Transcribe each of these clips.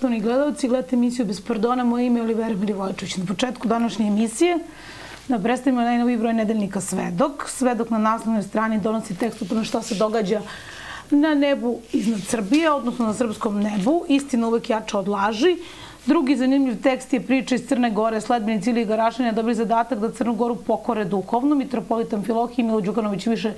poštovani gledalci, gledate emisiju Bez pardona. Moje ime je Olivera Milivojčević. Na početku današnje emisije da predstavimo najnoviji broj nedeljnika Svedok. Svedok na naslovnoj strani donosi tekst o tome šta se događa na nebu iznad Srbije, odnosno na srpskom nebu. Istina uvek jača od laži. Drugi zanimljiv tekst je priča iz Crne Gore. Sledbenici Ilije Garašanja dobili zadatak da Crnu Goru pokore duhovno. Mitropolitan Filohij i Milo Đukanović više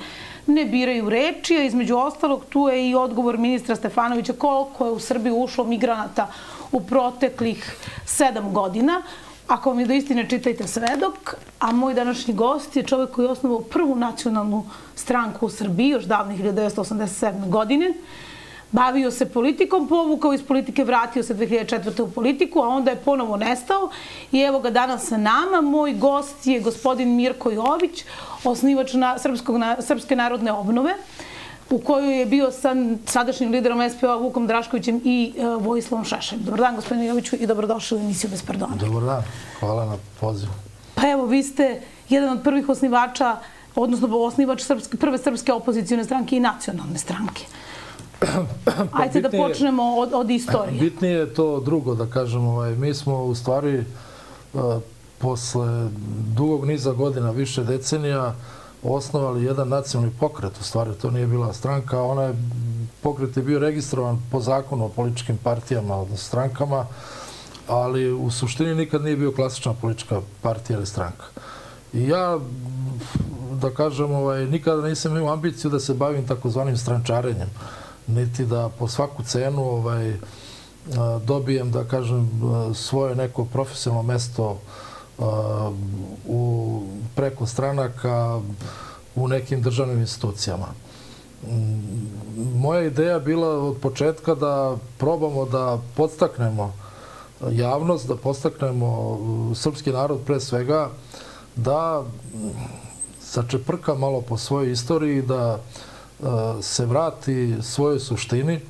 ne biraju reči, a između ostalog tu je i odgovor ministra Stefanovića koliko je u Srbiju ušlo migranata u proteklih sedam godina. Ako vam je do istine, čitajte Svedok. A moj današnji gost je čovek koji je osnovao prvu nacionalnu stranku u Srbiji još davnih 1987. godine. Bavio se politikom, povukao iz politike, vratio se 2004. u politiku, a onda je ponovo nestao. I evo ga danas sa nama. Moj gost je gospodin Mirko Jović, osnivač na, Srpskog, na, Srpske narodne obnove u kojoj je bio sa sadašnjim liderom SPO Vukom Draškovićem i uh, Vojislavom Šešem. Dobar dan, gospodine Joviću, i dobrodošli u emisiju Bez pardona. Dobar dan, hvala na pozivu. Pa evo, vi ste jedan od prvih osnivača, odnosno osnivač srpske, prve srpske opozicijone stranke i nacionalne stranke. Ajde da počnemo od, od istorije. Bitnije je to drugo, da kažem. Ovaj, mi smo u stvari uh, posle dugog niza godina, više decenija, osnovali jedan nacionalni pokret. U stvari, to nije bila stranka. Ona je, pokret je bio registrovan po zakonu o političkim partijama, odnosno strankama, ali u suštini nikad nije bio klasična politička partija ili stranka. I ja, da kažem, ovaj, nikada nisam imao ambiciju da se bavim takozvanim strančarenjem niti da po svaku cenu ovaj, dobijem, da kažem, svoje neko profesionalno mesto u, preko stranaka u nekim državnim institucijama. Moja ideja bila od početka da probamo da podstaknemo javnost, da podstaknemo srpski narod pre svega, da začeprka malo po svojoj istoriji, da se vrati svojoj suštini,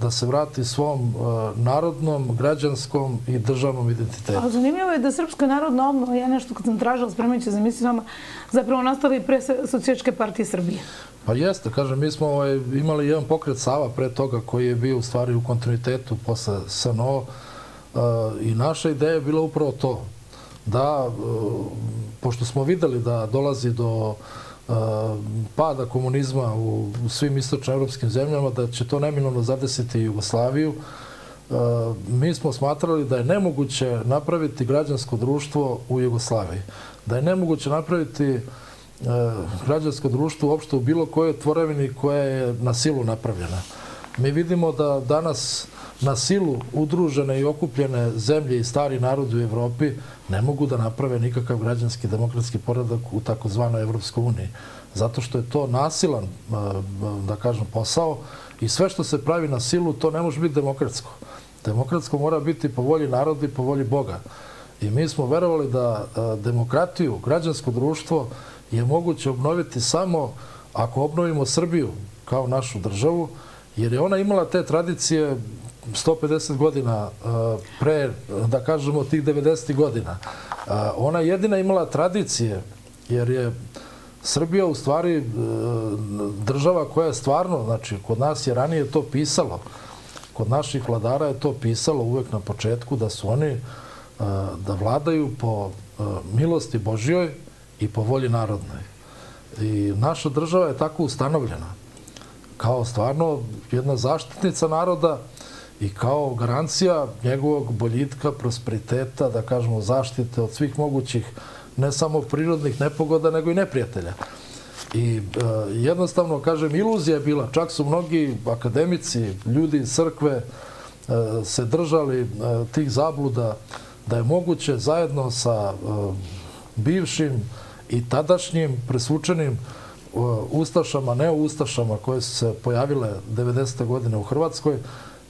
da se vrati svom narodnom, građanskom i državnom identitetu. Ali zanimljivo je da Srpska narodna obnova, ja nešto kad sam tražila spremajući za misli zapravo nastali pre Socijačke partije Srbije. Pa jeste, kažem, mi smo ovaj, imali jedan pokret Sava pre toga koji je bio u stvari u kontinuitetu posle SNO i naša ideja je bila upravo to, da, pošto smo videli da dolazi do pada komunizma u, u svim istočnoevropskim zemljama, da će to neminovno zadesiti Jugoslaviju. Mi smo smatrali da je nemoguće napraviti građansko društvo u Jugoslaviji. Da je nemoguće napraviti građansko društvo uopšte u bilo kojoj tvorevini koja je na silu napravljena. Mi vidimo da danas na silu udružene i okupljene zemlje i stari narodi u Evropi ne mogu da naprave nikakav građanski demokratski poredak u takozvanoj Evropskoj uniji. Zato što je to nasilan, da kažem, posao i sve što se pravi na silu, to ne može biti demokratsko. Demokratsko mora biti po volji naroda i po volji Boga. I mi smo verovali da demokratiju, građansko društvo je moguće obnoviti samo ako obnovimo Srbiju kao našu državu, jer je ona imala te tradicije 150 godina pre, da kažemo, tih 90. godina. Ona jedina imala tradicije, jer je Srbija u stvari e, država koja je stvarno, znači, kod nas je ranije to pisalo, kod naših vladara je to pisalo uvek na početku da su oni da vladaju po milosti Božjoj i po volji narodnoj. I naša država je tako ustanovljena kao stvarno jedna zaštitnica naroda i kao garancija njegovog boljitka, prosperiteta, da kažemo zaštite od svih mogućih ne samo prirodnih nepogoda, nego i neprijatelja. I e, jednostavno, kažem, iluzija je bila. Čak su mnogi akademici, ljudi iz crkve e, se držali e, tih zabluda da je moguće zajedno sa bivšim i tadašnjim presvučenim ustašama, ne ustašama koje su se pojavile 90. godine u Hrvatskoj,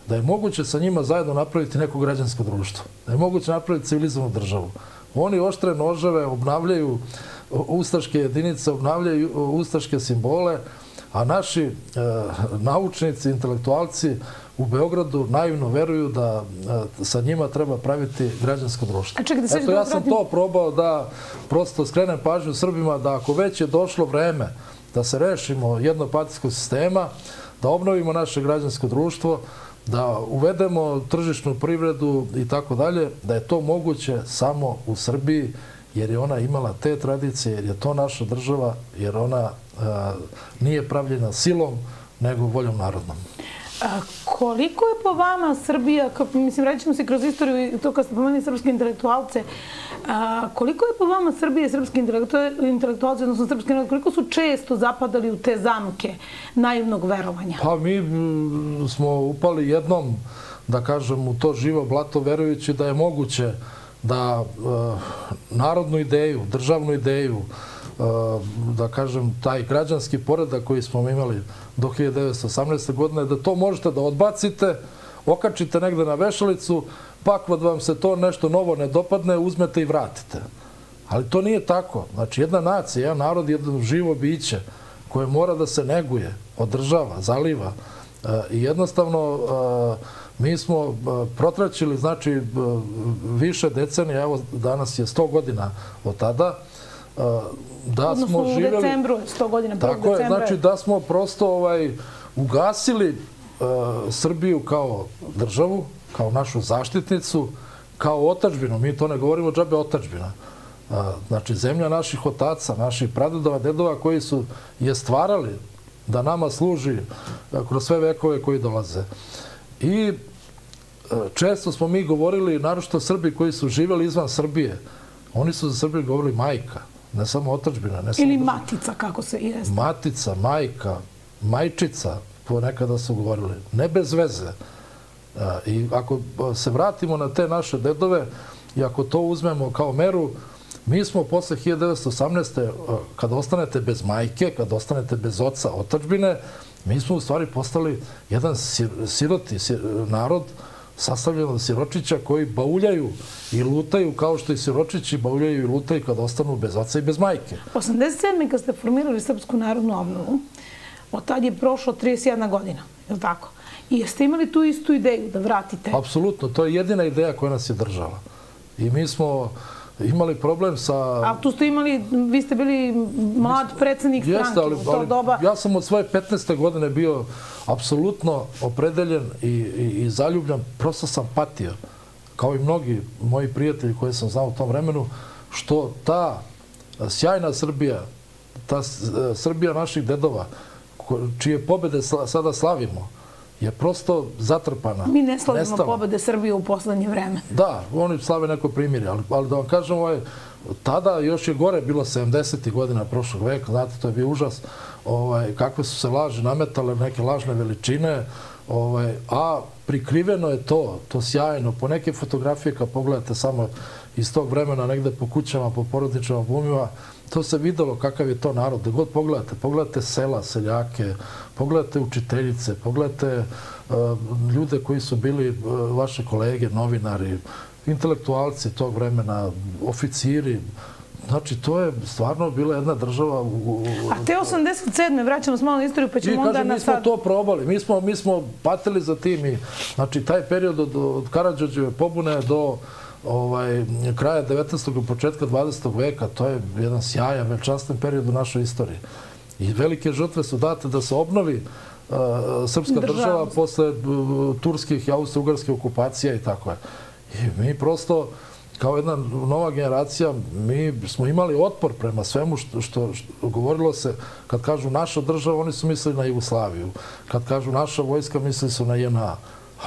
da je moguće sa njima zajedno napraviti neko građansko društvo. Da je moguće napraviti civilizovanu državu. Oni oštre noževe obnavljaju ustaške jedinice, obnavljaju ustaške simbole, a naši e, naučnici, intelektualci u Beogradu naivno veruju da sa njima treba praviti građansko društvo. A da Eto, ja sam to probao da prosto skrenem pažnju Srbima da ako već je došlo vreme da se rešimo jednopatijskog sistema, da obnovimo naše građansko društvo, da uvedemo tržišnu privredu i tako dalje, da je to moguće samo u Srbiji, jer je ona imala te tradicije, jer je to naša država, jer ona nije pravljena silom, nego voljom narodnom. A, koliko je po vama Srbija, mislim, rećemo se kroz istoriju, to kad ste pomenuli srpske intelektualce, a, koliko je po vama Srbija i srpski intelektualci, odnosno srpski narod, koliko su često zapadali u te zamke naivnog verovanja? Pa mi smo upali jednom, da kažem, u to živo blato verujući da je moguće da narodnu ideju, državnu ideju, da kažem, taj građanski poredak koji smo imali do 1918. godine, da to možete da odbacite, okačite negde na vešalicu, pa kad vam se to nešto novo ne dopadne, uzmete i vratite. Ali to nije tako. Znači, jedna nacija, jedan narod, jedno živo biće koje mora da se neguje, održava, zaliva. I jednostavno, mi smo protraćili, znači, više decenija, evo, danas je 100 godina od tada, da smo živjeli... u decembru, 100 godina, 1. Tako je, znači da smo prosto ovaj, ugasili uh, Srbiju kao državu, kao našu zaštitnicu, kao otačbinu. Mi to ne govorimo džabe otačbina. Uh, znači, zemlja naših otaca, naših pradedova, dedova koji su je stvarali da nama služi uh, kroz sve vekove koji dolaze. I često smo mi govorili, naročito Srbi koji su živjeli izvan Srbije, oni su za Srbiju govorili majka ne samo otačbina. Ne samo Ili matica, kako se jeste. Matica, majka, majčica, ponekada su govorili. Ne bez veze. I ako se vratimo na te naše dedove i ako to uzmemo kao meru, mi smo posle 1918. kada ostanete bez majke, kada ostanete bez oca otačbine, mi smo u stvari postali jedan siroti narod, sastavljeno od siročića koji bauljaju i lutaju kao što i siročići bauljaju i lutaju kad ostanu bez oca i bez majke. 87. kad ste formirali Srpsku narodnu obnovu, od tad je prošlo 31 godina, je li tako? I jeste imali tu istu ideju da vratite? Apsolutno, to je jedina ideja koja nas je držala. I mi smo imali problem sa... A tu ste imali, vi ste bili mlad predsednik stranke ali, u to doba. Ja sam od svoje 15. godine bio apsolutno opredeljen i, i, i zaljubljan. Prosto sam patio, kao i mnogi moji prijatelji koje sam znao u tom vremenu, što ta sjajna Srbija, ta Srbija naših dedova, čije pobede sada slavimo, je prosto zatrpana. Mi ne slavimo nestala. pobede Srbije u poslednje vreme. Da, oni slave neko primjerje, ali, ali da vam kažem, ovaj, tada još je gore bilo 70. godina prošlog veka, znate, to je bio užas, ovaj, kakve su se laže nametale, neke lažne veličine, ovaj, a prikriveno je to, to sjajno. Po neke fotografije, kad pogledate samo iz tog vremena, negde po kućama, po porodičama, bumima, to se videlo kakav je to narod. Da god pogledate, pogledate sela, seljake, pogledate učiteljice, pogledate uh, ljude koji su bili uh, vaše kolege, novinari, intelektualci tog vremena, oficiri, Znači, to je stvarno bila jedna država... U, A te 87. vraćamo se malo na istoriju, pa ćemo onda kažem, na sad... Mi smo to probali, mi smo, mi smo patili za tim i, znači, taj period od, od Karadžođeve pobune do ovaj, kraja 19. i početka 20. veka, to je jedan sjajan, veličanstven period u našoj istoriji. I velike žrtve su date da se obnovi uh, srpska država, država posle uh, turskih i austro-ugarske okupacija i tako je. I mi prosto, kao jedna nova generacija, mi smo imali otpor prema svemu što, što, što govorilo se, kad kažu naša država, oni su mislili na Jugoslaviju. Kad kažu naša vojska, mislili su na JNA.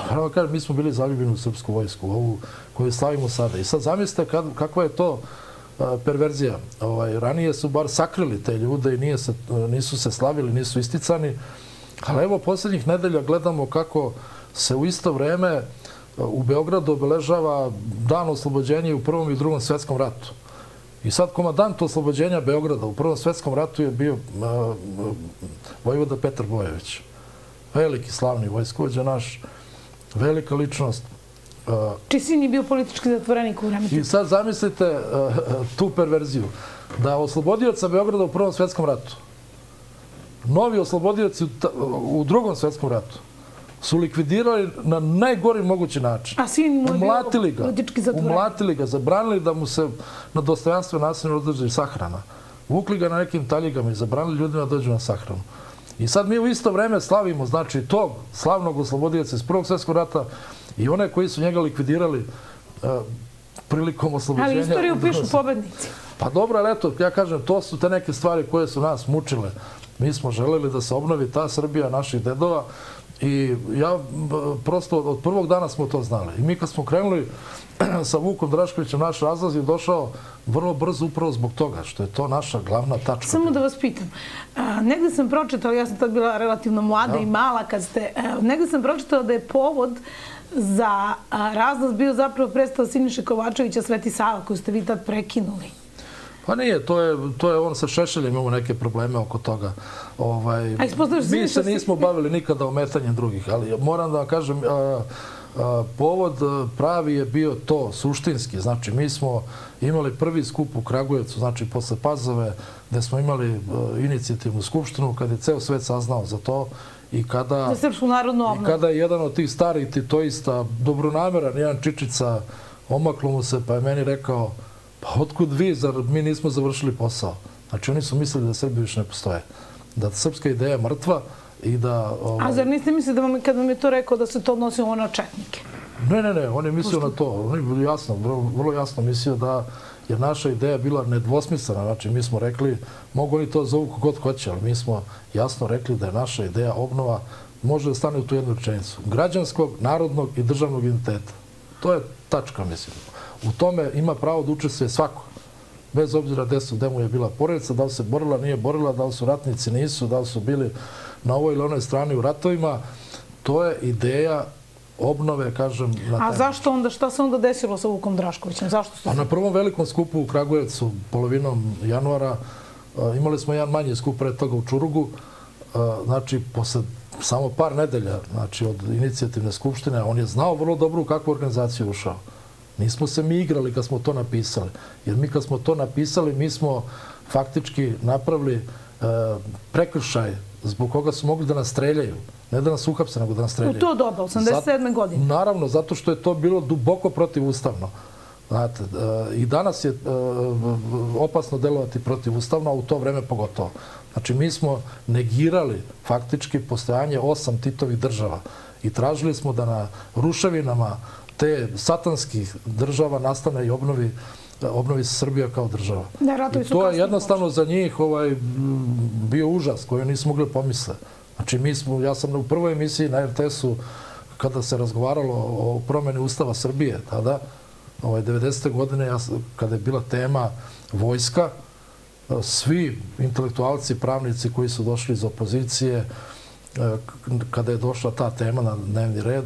Ali kažem, mi smo bili zaljubljeni u srpsku vojsku, ovu koju slavimo sada. I sad zamislite kakva je to perverzija. Ovaj, ranije su bar sakrili te ljude i nije se, nisu se slavili, nisu isticani. Ali evo, posljednjih nedelja gledamo kako se u isto vreme u Beogradu obeležava dan oslobođenja u Prvom i Drugom svetskom ratu. I sad komadant oslobođenja Beograda u Prvom svetskom ratu je bio uh, vojvoda Petar Bojević. Veliki slavni vojskovođa naš, velika ličnost. Či sin je bio politički zatvorenik u vremenu. I sad zamislite tu perverziju. Da oslobodioca Beograda u Prvom svetskom ratu, novi oslobodioci u drugom svetskom ratu, su likvidirali na najgori mogući način. A sin mu je umlatili ga, umlatili ga, zabranili da mu se na dostojanstvo nasilno održi sahrana. Vukli ga na nekim taljigama i zabranili ljudima da dođu na sahranu. I sad mi u isto vreme slavimo, znači, tog slavnog oslobodioca iz Prvog svjetskog rata i one koji su njega likvidirali uh, prilikom oslobođenja. Ali istoriju pišu pobednici. Pa dobro, ali eto, ja kažem, to su te neke stvari koje su nas mučile. Mi smo želeli da se obnovi ta Srbija naših dedova i ja prosto od prvog dana smo to znali. I mi kad smo krenuli sa Vukom Draškovićem, naš razlaz je došao vrlo brzo upravo zbog toga, što je to naša glavna tačka. Samo da vas pitam, a, negde sam pročitala, ja sam tad bila relativno mlada ja. i mala kad ste, a, negde sam pročitala da je povod za razlaz bio zapravo predstava Siniše Kovačevića Sveti Sava koju ste vi tad prekinuli. Pa nije, to je, to je on sa Šešeljem imamo neke probleme oko toga. Ovaj, A mi se nismo bavili nikada ometanjem drugih, ali moram da vam kažem, a, a, povod pravi je bio to, suštinski. Znači, mi smo imali prvi skup u Kragujevcu, znači posle Pazove, gde smo imali a, inicijativnu skupštinu, kad je ceo svet saznao za to i kada... Za Srpsku narodnu obnovu. I kada je jedan od tih starih titoista, dobronameran, jedan Čičica, omaklo mu se, pa je meni rekao, Pa otkud vi, zar mi nismo završili posao? Znači oni su mislili da Srbi više ne postoje. Da srpska ideja je mrtva i da... Ovaj... A zar niste mislili da vam, kad vam je to rekao da se to odnosilo na četnike? Ne, ne, ne, on je mislio na to. On je jasno, vrlo jasno mislio da je naša ideja bila nedvosmislena. Znači, mi smo rekli, mogu oni to zovu kogod hoće, ali mi smo jasno rekli da je naša ideja obnova može da stane u tu jednu rečenicu. Građanskog, narodnog i državnog identiteta. To je tačka, mislim. U tome ima pravo da učestvuje svako. Bez obzira gde su, gde mu je bila porodica, da li se borila, nije borila, da li su ratnici, nisu, da li su bili na ovoj ili onoj strani u ratovima. To je ideja obnove, kažem, na A zašto onda, šta se onda desilo sa Vukom Draškovićem? Zašto ste... A na prvom velikom skupu u Kragujevcu, polovinom januara, imali smo jedan manji skup pre toga u Čurugu. Znači, posle samo par nedelja, znači, od inicijativne skupštine, on je znao vrlo dobro u kakvu organizaciju ušao. Nismo se mi igrali kad smo to napisali. Jer mi kad smo to napisali, mi smo faktički napravili e, prekršaj zbog koga su mogli da nas streljaju. Ne da nas uhapse, nego da nas streljaju. U to doba, 87. godine. Naravno, zato što je to bilo duboko protivustavno. Znate, e, i danas je e, opasno delovati protivustavno, a u to vreme pogotovo. Znači, mi smo negirali faktički postojanje osam Titovih država i tražili smo da na ruševinama te satanskih država nastane i obnovi obnovi Srbija kao država. Da, to je jednostavno za njih ovaj, bio užas koji nisu mogli pomisle. Znači, mi smo, ja sam u prvoj emisiji na RTS-u, kada se razgovaralo o promeni Ustava Srbije, tada, ovaj, 90. godine, ja, kada je bila tema vojska, svi intelektualci, pravnici koji su došli iz opozicije, kada je došla ta tema na dnevni red,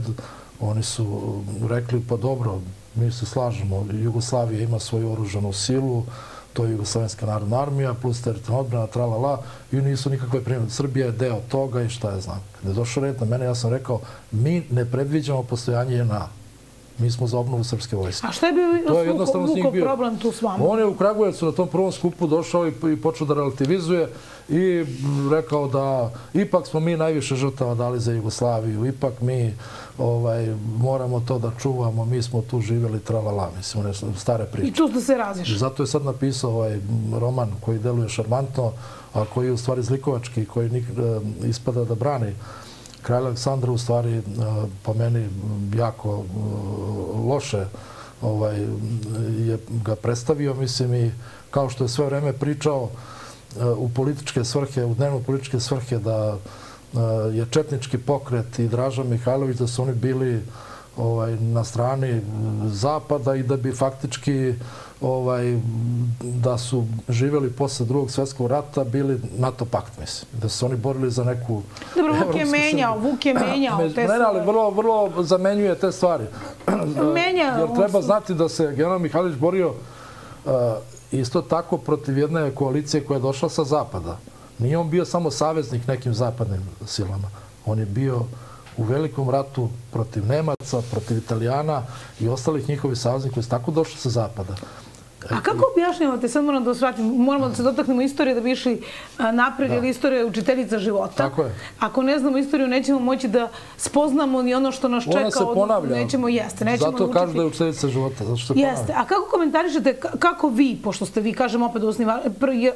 Oni su rekli, pa dobro, mi se slažemo, Jugoslavija ima svoju oružanu silu, to je Jugoslovenska narodna armija, plus teritorijalna odbrana, tralala, i nisu nikakve primjene. Srbija je deo toga i šta je znam. Kada je došao red na mene, ja sam rekao, mi ne predviđamo postojanje JNA. Mi smo za obnovu srpske vojske. A šta je bio Vukov problem tu s vama? On je u Kragujevcu na tom prvom skupu došao i, i počeo da relativizuje i rekao da ipak smo mi najviše žrtava dali za Jugoslaviju, ipak mi ovaj, moramo to da čuvamo, mi smo tu živjeli tralala, mislim, one stare priče. I tu ste se razišli. Zato je sad napisao ovaj roman koji deluje šarmantno, a koji je u stvari zlikovački, koji nik, e, ispada da brani kralj Aleksandra u stvari e, po meni jako e, loše ovaj, je ga predstavio, mislim, i kao što je sve vreme pričao u političke svrhe, u dnevno političke svrhe da je Četnički pokret i Draža Mihajlović da su oni bili ovaj, na strani Zapada i da bi faktički ovaj, da su živjeli posle drugog svjetskog rata bili NATO pakt, mislim. Da su oni borili za neku... Dobro, Vuk je menjao, Vuk je menjao te stvari. Ne, ali vrlo, vrlo zamenjuje te stvari. Menja. Jer treba znati da se general Mihajlović borio uh, isto tako protiv jedne koalicije koja je došla sa Zapada. Nije on bio samo saveznik nekim zapadnim silama. On je bio u velikom ratu protiv Nemaca, protiv Italijana i ostalih njihovih saveznika koji su tako došli sa zapada. A kako objašnjavate, sad moram da svratim, moramo da se dotaknemo istorije da bi išli napred, da. jer istorija je učiteljica života. Tako je. Ako ne znamo istoriju, nećemo moći da spoznamo ni ono što nas čeka. Ona se ponavlja. Nećemo, jeste. Nećemo Zato kažu da je učiteljica života, zato što je Jeste. A kako komentarišete, kako vi, pošto ste vi, kažem opet,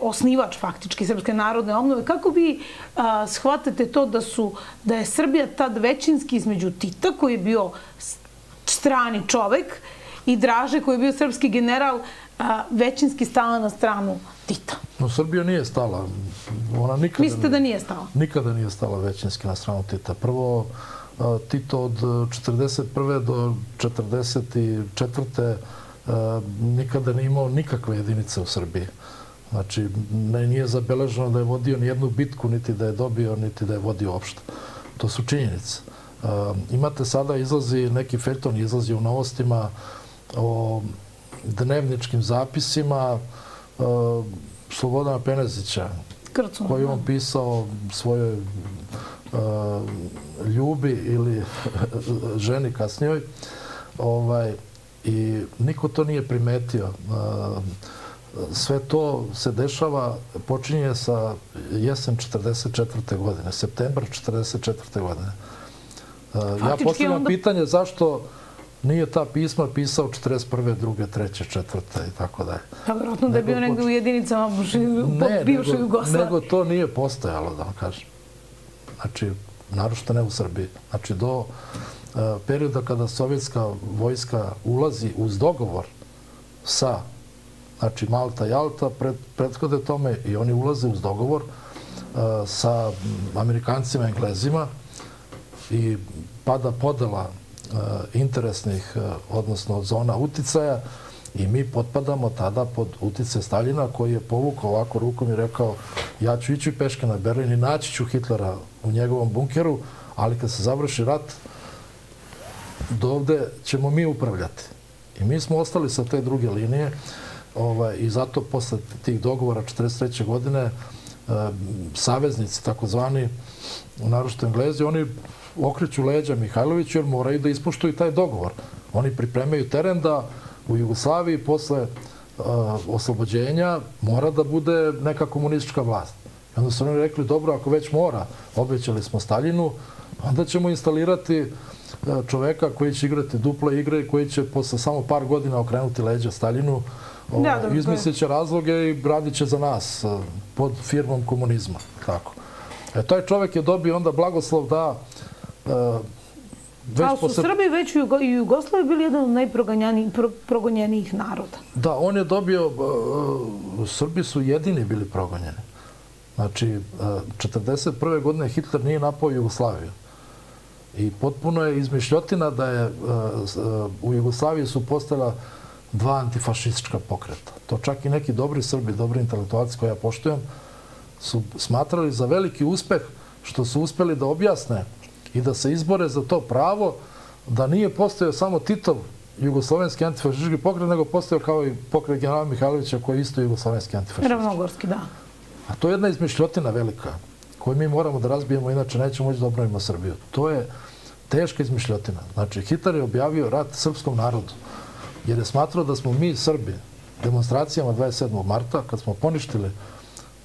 osnivač faktički Srpske narodne obnove, kako vi a, shvatate to da su, da je Srbija tad većinski između Tita, koji je bio strani čovek, i Draže, koji je bio srpski general, a, većinski stala na stranu Tita. No, Srbija nije stala. Ona nikada Mislite da nije stala? Nikada nije stala većinski na stranu Tita. Prvo, a, Tito od 41. do 44. A, nikada nije imao nikakve jedinice u Srbiji. Znači, ne, nije zabeleženo da je vodio ni jednu bitku, niti da je dobio, niti da je vodio opšte. To su činjenice. imate sada, izlazi neki felton, izlazi u novostima o dnevničkim zapisima uh, Slobodana Penezića, koji je on pisao svojoj uh, ljubi ili ženi kasnijoj. Ovaj, I niko to nije primetio. Uh, sve to se dešava, počinje sa jesen 44. godine, septembar 44. godine. Ja postavljam onda... pitanje zašto nije ta pisma pisao 41. druge, treće, četvrte i tako dalje. Pa vjerojatno da je bio negde u jedinicama bivšoj Jugoslavije. Nego to nije postojalo, da vam kažem. Znači, narošto ne u Srbiji. Znači, do uh, perioda kada sovjetska vojska ulazi uz dogovor sa znači Malta i Alta, pred, prethode tome i oni ulaze uz dogovor uh, sa Amerikancima i Englezima i pada podela E, interesnih, e, odnosno zona uticaja i mi potpadamo tada pod utice Staljina koji je povukao ovako rukom i rekao ja ću ići peške na Berlin i naći ću Hitlera u njegovom bunkeru, ali kad se završi rat, dovde ćemo mi upravljati. I mi smo ostali sa te druge linije ovaj, i zato posle tih dogovora 43. godine e, saveznici, takozvani, naročito Englezi, oni okreću leđa Mihajloviću jer moraju da ispuštuju taj dogovor. Oni pripremaju teren da u Jugoslaviji posle uh, oslobođenja mora da bude neka komunistička vlast. I onda su oni rekli, dobro, ako već mora, obećali smo Staljinu, onda ćemo instalirati uh, čoveka koji će igrati duple igre i koji će posle samo par godina okrenuti leđa Staljinu, da, da, izmislit će razloge i radit će za nas uh, pod firmom komunizma. Tako. E, taj čovek je dobio onda blagoslov da Već Ali su Srbi već u Jugoslaviji bili jedan od najprogonjenijih naroda. Da, on je dobio... Srbi su jedini bili progonjeni. Znači, 1941. godine Hitler nije napao Jugoslaviju. I potpuno je izmišljotina da je u Jugoslaviji su postala dva antifašistička pokreta. To čak i neki dobri Srbi, dobri intelektualci koje ja poštujem, su smatrali za veliki uspeh što su uspeli da objasne i da se izbore za to pravo da nije postojao samo Titov jugoslovenski antifašistički pokret, nego postojao kao i pokret generala Mihajlovića koji je isto jugoslovenski antifašistički. Ravnogorski, da. A to je jedna izmišljotina velika koju mi moramo da razbijemo, inače nećemo moći da obnovimo Srbiju. To je teška izmišljotina. Znači, Hitler je objavio rat srpskom narodu, jer je smatrao da smo mi, Srbi, demonstracijama 27. marta, kad smo poništili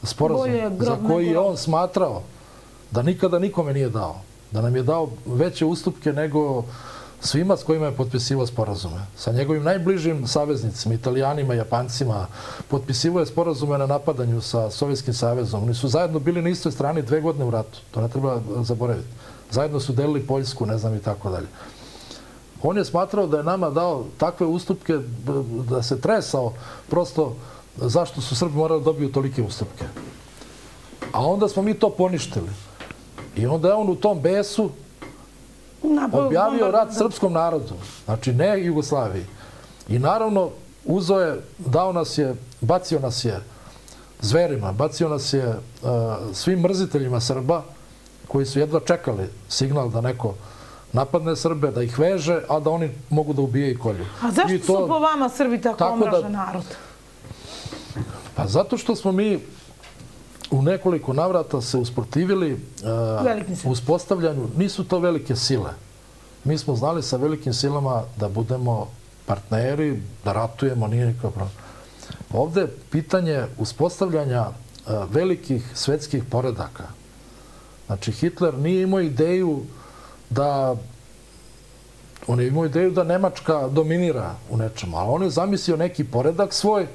sporazum za koji je on smatrao da nikada nikome nije dao, da nam je dao veće ustupke nego svima s kojima je potpisivao sporazume. Sa njegovim najbližim saveznicima, italijanima, japancima, potpisivao je sporazume na napadanju sa Sovjetskim savezom. Oni su zajedno bili na istoj strani dve godine u ratu. To ne treba zaboraviti. Zajedno su delili Poljsku, ne znam i tako dalje. On je smatrao da je nama dao takve ustupke da se tresao prosto zašto su Srbi morali da dobiju tolike ustupke. A onda smo mi to poništili. I onda je on u tom besu objavio rat srpskom narodu. Znači, ne Jugoslaviji. I naravno, uzo je, dao nas je, bacio nas je zverima, bacio nas je uh, svim mrziteljima Srba, koji su jedva čekali signal da neko napadne Srbe, da ih veže, a da oni mogu da ubije i kolju. A zašto to, su po vama Srbi tako, tako omražen da, narod? Pa zato što smo mi u nekoliko navrata se usprotivili uh, uspostavljanju. Nisu to velike sile. Mi smo znali sa velikim silama da budemo partneri, da ratujemo, nije nikakav problem. Ovde pitanje uspostavljanja velikih svetskih poredaka. Znači, Hitler nije imao ideju da on je imao ideju da Nemačka dominira u nečemu, ali on je zamislio neki poredak svoj,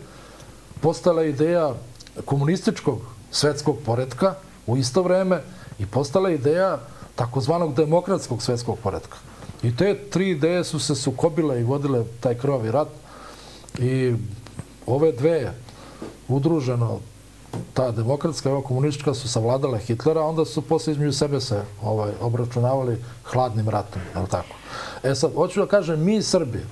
postala ideja komunističkog svetskog poredka u isto vreme i postala ideja takozvanog demokratskog svetskog poredka. I te tri ideje su se sukobile i vodile taj krvavi rat i ove dve udruženo ta demokratska i komunistička su savladale Hitlera, onda su posle između sebe se ovaj, obračunavali hladnim ratom, je tako? E sad, hoću da kažem, mi Srbi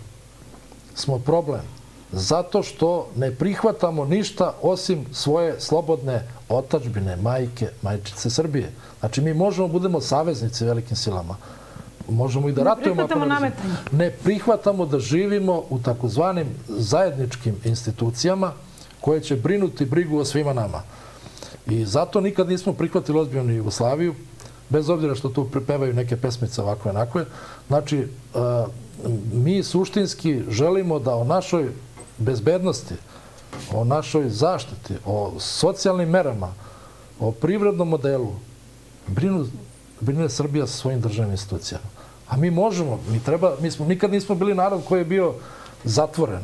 smo problem zato što ne prihvatamo ništa osim svoje slobodne otačbine, majke, majčice Srbije. Znači, mi možemo budemo saveznici velikim silama, možemo i da ratujemo. Ne prihvatamo nametanje. Ne prihvatamo da živimo u takozvanim zajedničkim institucijama koje će brinuti brigu o svima nama. I zato nikad nismo prihvatili ozbiljnu Jugoslaviju, bez obzira što tu prepevaju neke pesmice ovakve onakve. Znači, e, mi suštinski želimo da o našoj bezbednosti, o našoj zaštiti, o socijalnim merama, o privrednom modelu, brinu, brine Srbija sa svojim državnim institucijama. A mi možemo, mi treba, mi smo, nikad nismo bili narod koji je bio zatvoren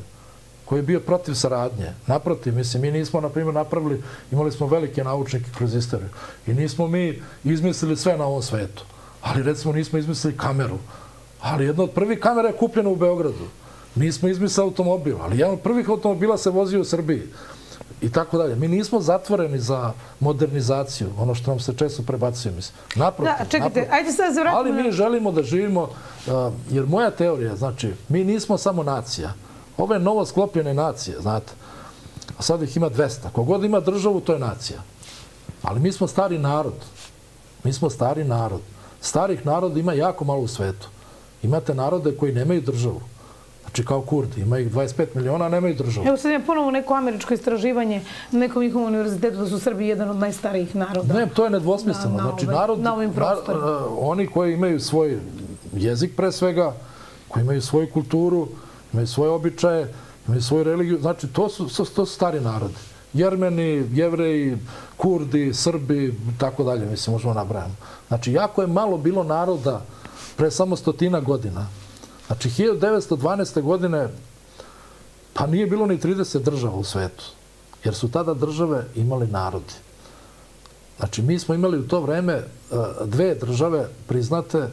koji je bio protiv saradnje. Naprotiv, mislim, mi nismo, na primjer, napravili, imali smo velike naučnike kroz istoriju i nismo mi izmislili sve na ovom svetu. Ali, recimo, nismo izmislili kameru. Ali jedna od prvih kamera je kupljena u Beogradu. Nismo izmislili automobil, ali jedan od prvih automobila se vozio u Srbiji. I tako dalje. Mi nismo zatvoreni za modernizaciju, ono što nam se često prebacuje, mislim. Naprotiv. Da, čekajte, naprotiv. ajde sad zavratimo. Ali mi želimo da živimo, uh, jer moja teorija, znači, mi nismo samo nacija. Ove novo sklopljene nacije, znate, a sad ih ima 200. Kogod ima državu, to je nacija. Ali mi smo stari narod. Mi smo stari narod. Starih naroda ima jako malo u svetu. Imate narode koji nemaju državu. Znači kao Kurdi, ima ih 25 miliona, a nemaju državu. Evo sad imam ponovo neko američko istraživanje na nekom njihovom univerzitetu da su Srbi jedan od najstarijih naroda. Ne, to je nedvosmisleno. Na, na znači, ovaj, narod, na ovim prostorima. Na, oni koji imaju svoj jezik pre svega, koji imaju svoju kulturu, imaju svoje običaje, imaju svoju religiju. Znači, to su, to, to su stari narodi. Jermeni, jevreji, kurdi, srbi, tako dalje, mislim, možemo nabrajamo. Znači, jako je malo bilo naroda pre samo stotina godina. Znači, 1912. godine pa nije bilo ni 30 država u svetu, jer su tada države imali narodi. Znači, mi smo imali u to vreme e, dve države priznate,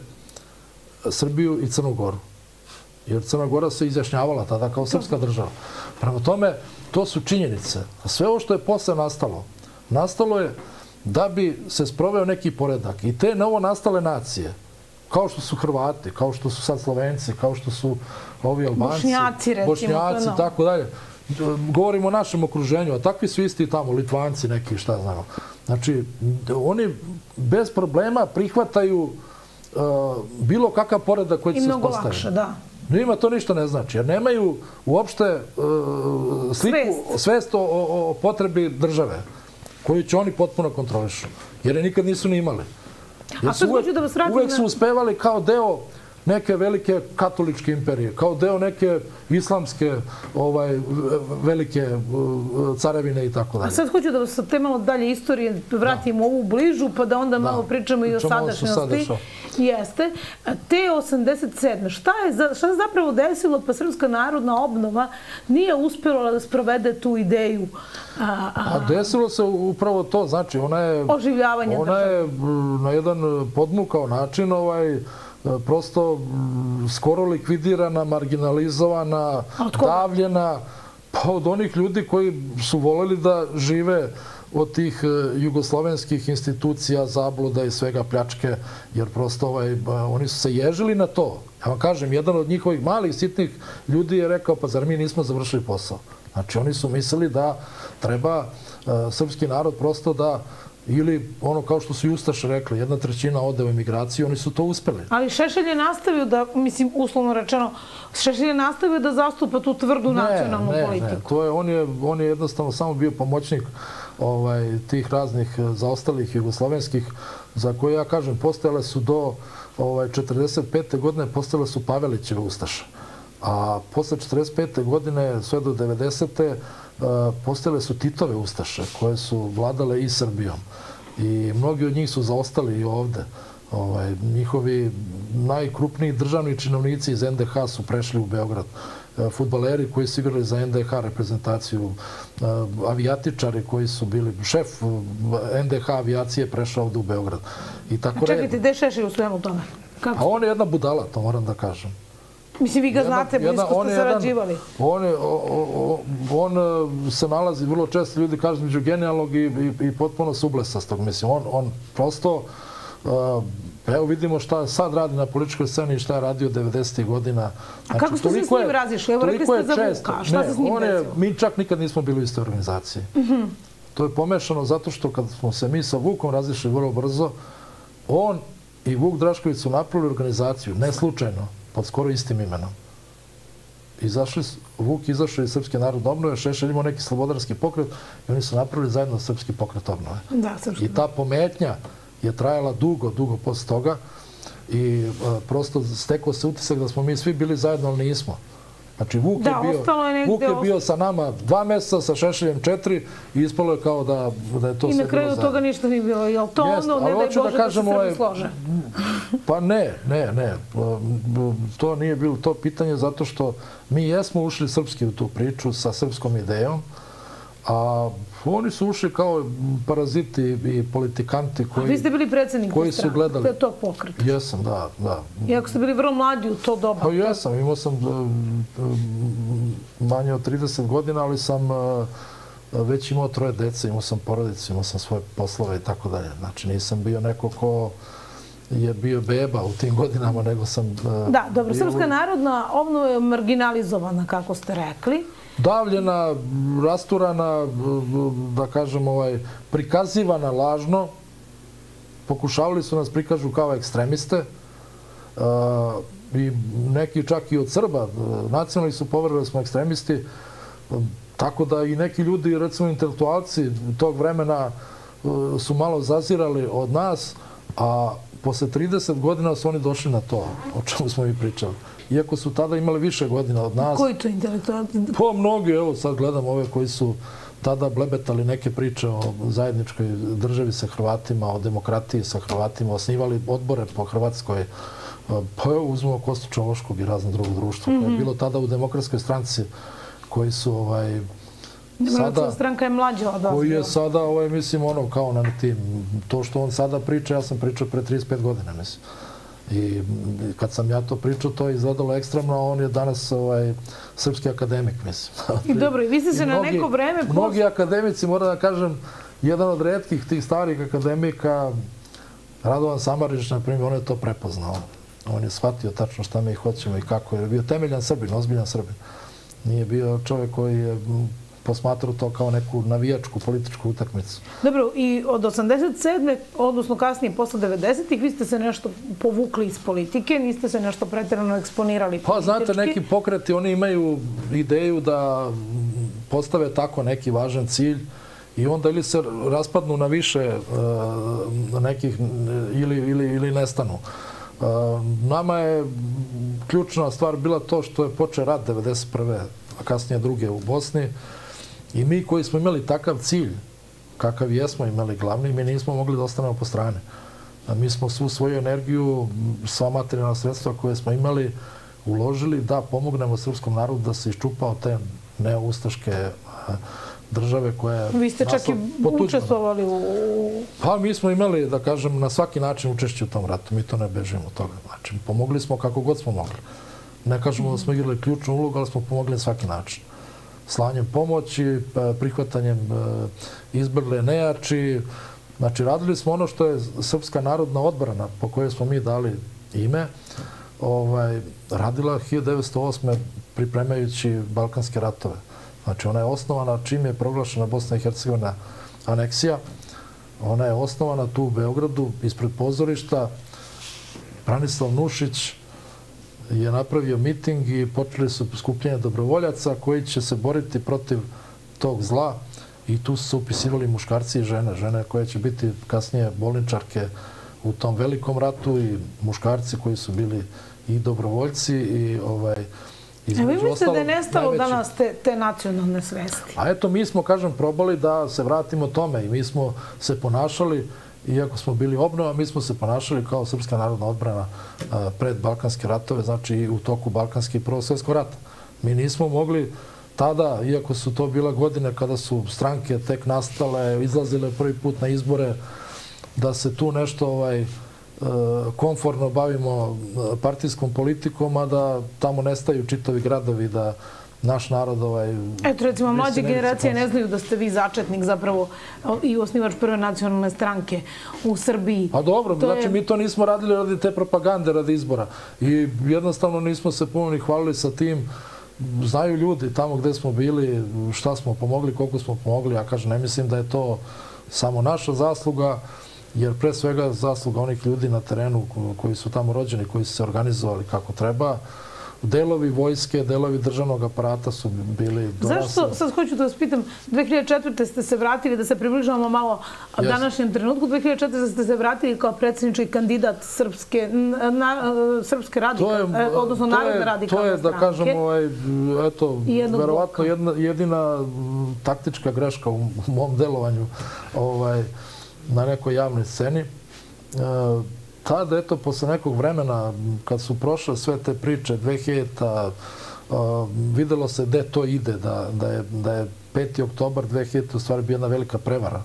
Srbiju i Crnu Goru jer Crna Gora se izjašnjavala tada kao srpska država. Prema tome, to su činjenice. A sve ovo što je posle nastalo, nastalo je da bi se sproveo neki poredak. I te novo nastale nacije, kao što su Hrvati, kao što su sad Slovenci, kao što su ovi Albanci, Bošnjaci, recimo, Bošnjaci, tako dalje. Govorimo o našem okruženju, a takvi su isti tamo, Litvanci neki, šta znamo. Znači, oni bez problema prihvataju uh, bilo kakav poredak koji će se uspostaviti. I mnogo lakše, da. Njima to ništa ne znači, jer nemaju uopšte uh, sliku, svest, svest o, o, o potrebi države, koju će oni potpuno kontrolišu, jer je nikad nisu ni imali. Jer sad uvek, da vas uvek su uspevali kao deo neke velike katoličke imperije, kao deo neke islamske ovaj, velike carevine i tako dalje. A sad hoću da sa te malo dalje istorije vratimo da. ovu bližu, pa da onda da. malo pričamo i o sadašnjosti. Jeste. Te 87. Šta je, šta zapravo desilo pa Srpska narodna obnova nije uspjela da sprovede tu ideju? A, a... a desilo se upravo to, znači ona je... Oživljavanje Ona je na jedan podmukao način ovaj, prosto skoro likvidirana, marginalizovana, davljena, pa od onih ljudi koji su voleli da žive od tih e, jugoslovenskih institucija, zabluda i svega pljačke, jer prosto ovaj, oni su se ježili na to. Ja vam kažem, jedan od njihovih malih, sitnih ljudi je rekao, pa zar mi nismo završili posao? Znači, oni su mislili da treba uh, srpski narod prosto da ili ono kao što su i Ustaše rekli, jedna trećina ode u emigraciju, oni su to uspeli. Ali Šešelj je nastavio da, mislim, uslovno rečeno, Šešelj je nastavio da zastupa tu tvrdu ne, nacionalnu ne, politiku. Ne, to je, on je, on je jednostavno samo bio pomoćnik ovaj, tih raznih zaostalih jugoslovenskih, za koje ja kažem, postojale su do ovaj, 45. godine, postojale su Pavelićeve Ustaše. A posle 45. godine, sve do 90. postale su Titove Ustaše, koje su vladale i Srbijom. I mnogi od njih su zaostali i ovde. Ovaj, njihovi najkrupniji državni činovnici iz NDH su prešli u Beograd. E, futbaleri koji su igrali za NDH reprezentaciju, e, avijatičari koji su bili, šef NDH avijacije prešao ovde u Beograd. I tako A čekajte, gde Šešelj u svemu tome? Kako? A on je jedna budala, to moram da kažem. Mislim, vi ga jedna, znate, blisko jedna, ste sarađivali. On, je, o, o, on e, se nalazi, vrlo često ljudi kažu među genijalnog i, i, i potpuno sublesastog. Mislim, on, on prosto Pa evo vidimo šta sad radi na političkoj sceni i šta je radio 90. godina. Znači, A kako ste se s njim razišli? Evo rekli ste za Vuka. Šta ne, se s njim je, Mi čak nikad nismo bili u istoj organizaciji. -hmm. To je pomešano zato što kad smo se mi sa Vukom razišli vrlo brzo, on i Vuk Drašković su napravili organizaciju, ne slučajno, pod skoro istim imenom. Izašli, Vuk izašao iz Srpske narodne obnove, Šešelj imao neki slobodarski pokret i oni su napravili zajedno Srpski pokret obnove. Da, srpski. I ta pometnja, je trajala dugo, dugo posle toga i a, prosto stekao se utisak da smo mi svi bili zajedno, ali nismo. Znači, Vuk, da, je, bio, je Vuk je bio sa nama dva meseca, sa Šešeljem četiri i ispalo je kao da, da je to sve bilo I na kraju toga ništa nije bilo. Je li to Jest, ono, ne daj Bože, da, kažem, da se ovaj, slože? Pa ne, ne, ne. To nije bilo to pitanje zato što mi jesmo ušli srpski u tu priču sa srpskom idejom, a Oni su ušli kao paraziti i politikanti koji... A vi ste bili predsednik koji su gledali tog pokreta. Jesam, da, da. Iako ste bili vrlo mladi u to doba. Pa jesam, imao sam e, manje od 30 godina, ali sam e, već imao troje dece, imao sam porodicu, imao sam svoje poslove i tako dalje. Znači nisam bio neko ko je bio beba u tim godinama, nego sam... E, da, dobro, Srpska narodna obnova je marginalizovana, kako ste rekli davljena, rasturana, da kažem, ovaj, prikazivana lažno. Pokušavali su nas prikažu kao ekstremiste. I neki čak i od Srba, nacionalni su poverili da smo ekstremisti. Tako da i neki ljudi, recimo intelektualci tog vremena su malo zazirali od nas, a posle 30 godina su oni došli na to, o čemu smo mi pričali iako su tada imali više godina od nas. Koji to intelektualci? Po mnogi, evo sad gledam ove koji su tada blebetali neke priče o zajedničkoj državi sa Hrvatima, o demokratiji sa Hrvatima, osnivali odbore po Hrvatskoj. Pa evo uzmemo Kostu Čovoškog i razne drugo društvo, koje je mhm. bilo tada u demokratskoj stranci, koji su ovaj, Sada, stranka je mlađa od vas. Koji je sada, ovaj, mislim, ono, kao na tim, to što on sada priča, ja sam pričao pre 35 godina, mislim. I kad sam ja to pričao, to je izgledalo ekstremno, a on je danas ovaj, srpski akademik, mislim. I dobro, i vi ste se na neko vreme... Mnogi akademici, moram da kažem, jedan od redkih tih starih akademika, Radovan Samarić, na primjer, on je to prepoznao. On je shvatio tačno šta mi hoćemo i kako je. Bio temeljan Srbin, ozbiljan Srbin. Nije bio čovjek koji je posmatrao to kao neku navijačku političku utakmicu. Dobro, i od 87. odnosno kasnije posle 90-ih, vi ste se nešto povukli iz politike, niste se nešto pretjerano eksponirali Pa, znate, neki pokreti, oni imaju ideju da postave tako neki važan cilj i onda ili se raspadnu na više uh, nekih ili, ili, ili nestanu. Uh, nama je ključna stvar bila to što je počeo rat 91. a kasnije druge u Bosni. I mi koji smo imali takav cilj, kakav jesmo imali glavni, mi nismo mogli da ostanemo po strane. A mi smo svu svoju energiju, sva materijalna sredstva koje smo imali, uložili da pomognemo srpskom narodu da se iščupa od te neoustaške države koja Vi ste čak i učestvovali u... Pa mi smo imali, da kažem, na svaki način učešće u tom ratu. Mi to ne bežimo od toga. Znači, pomogli smo kako god smo mogli. Ne kažemo da smo igrali ključnu ulogu, ali smo pomogli na svaki način slanjem pomoći, pa prihvatanjem e, izbrle nejači. Znači, radili smo ono što je Srpska narodna odbrana, po kojoj smo mi dali ime, ovaj, radila 1908. pripremajući Balkanske ratove. Znači, ona je osnovana čim je proglašena Bosna i Hercegovina aneksija. Ona je osnovana tu u Beogradu, ispred pozorišta. Branislav Nušić, je napravio miting i počeli su skupljenje dobrovoljaca koji će se boriti protiv tog zla i tu su se upisivali muškarci i žene, žene koje će biti kasnije bolničarke u tom velikom ratu i muškarci koji su bili i dobrovoljci i ovaj Evo vi mislite da je nestalo najveći... danas te, te nacionalne svesti? A eto, mi smo, kažem, probali da se vratimo tome i mi smo se ponašali, iako smo bili obnova, mi smo se ponašali kao Srpska narodna odbrana pred Balkanske ratove, znači u toku Balkanske i Prvog rata. Mi nismo mogli tada, iako su to bila godine kada su stranke tek nastale, izlazile prvi put na izbore, da se tu nešto ovaj, konforno bavimo partijskom politikom, a da tamo nestaju čitavi gradovi, da naš narod ovaj... Eto, recimo, mlađe generacije ne znaju da ste vi začetnik zapravo i osnivač prve nacionalne stranke u Srbiji. A dobro, to znači je... mi to nismo radili radi te propagande, radi izbora. I jednostavno nismo se puno ni hvalili sa tim. Znaju ljudi tamo gde smo bili, šta smo pomogli, koliko smo pomogli. Ja kažem, ne mislim da je to samo naša zasluga jer pre svega zasluga onih ljudi na terenu koji su tamo rođeni, koji su se organizovali kako treba, delovi vojske, delovi državnog aparata su bili dorasli. Zašto, sad hoću da vas pitam, 2004. ste se vratili, da se približavamo malo yes. današnjem trenutku, 2004. ste se vratili kao predsjednički kandidat Srpske, na, Srpske radika, e, odnosno Narodne radikalne To je, da kažem, ovaj, eto, verovatno jedna, jedina taktička greška u, u mom delovanju ovaj, na nekoj javnoj sceni. E, tada, eto, posle nekog vremena, kad su prošle sve te priče, 2000-ta, videlo se gde to ide, da, da, je, da je 5. oktobar 2000. u stvari bio jedna velika prevara.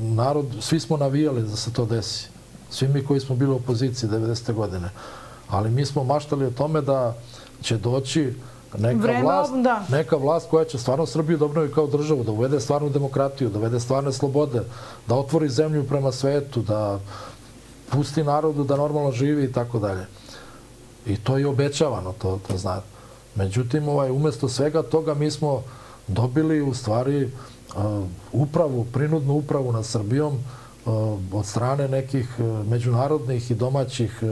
Narod, svi smo navijali da se to desi. Svi mi koji smo bili u opoziciji 90. godine. Ali mi smo maštali o tome da će doći neka, Vreme, vlast, da. neka vlast koja će stvarno Srbiju da obnovi kao državu, da uvede stvarnu demokratiju, da uvede stvarne slobode, da otvori zemlju prema svetu, da pusti narodu da normalno živi i tako dalje. I to je obećavano, to, to znate. Međutim, ovaj, umesto svega toga mi smo dobili u stvari uh, upravu, prinudnu upravu nad Srbijom uh, od strane nekih uh, međunarodnih i domaćih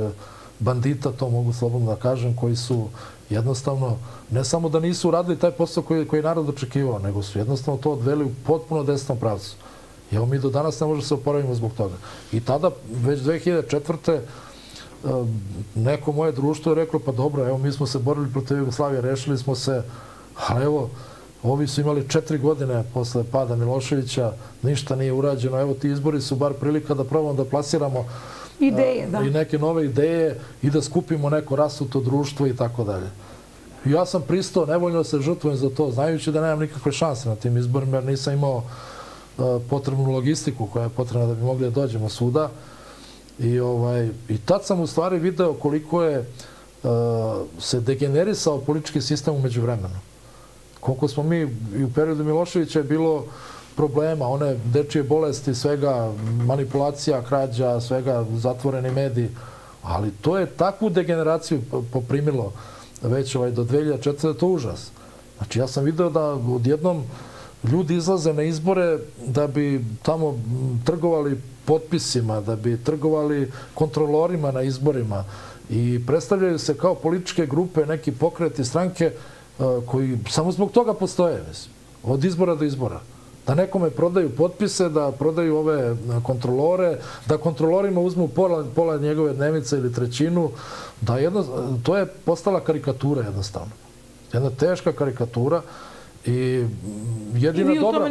bandita, to mogu slobodno da kažem, koji su jednostavno, ne samo da nisu radili taj posao koji, koji je narod očekivao, nego su jednostavno to odveli u potpuno desnom pravcu. I evo mi do danas ne možemo se oporavimo zbog toga. I tada, već 2004. neko moje društvo je reklo, pa dobro, evo mi smo se borili protiv Jugoslavije, rešili smo se, ali evo, ovi su imali četiri godine posle pada Miloševića, ništa nije urađeno, evo ti izbori su bar prilika da probamo da plasiramo ideje, da. i neke nove ideje i da skupimo neko rasuto društvo i tako dalje. Ja sam pristao, nevoljno se žrtvujem za to, znajući da nemam nikakve šanse na tim izborima, jer nisam imao potrebnu logistiku koja je potrebna da bi mogli da dođemo svuda. I, ovaj, I tad sam u stvari video koliko je se degenerisao politički sistem umeđu vremenu. Koliko smo mi i u periodu Miloševića je bilo problema, one dečije bolesti, svega manipulacija, krađa, svega zatvoreni mediji. Ali to je takvu degeneraciju poprimilo već ovaj, do 2004. to užas. Znači ja sam video da odjednom ljudi izlaze na izbore da bi tamo trgovali potpisima, da bi trgovali kontrolorima na izborima i predstavljaju se kao političke grupe, neki pokreti stranke koji samo zbog toga postoje, mislim, od izbora do izbora da nekome prodaju potpise, da prodaju ove kontrolore, da kontrolorima uzmu pola, pola njegove dnevnice ili trećinu, da jedno, to je postala karikatura jednostavno. Jedna teška karikatura i jedina I dobra,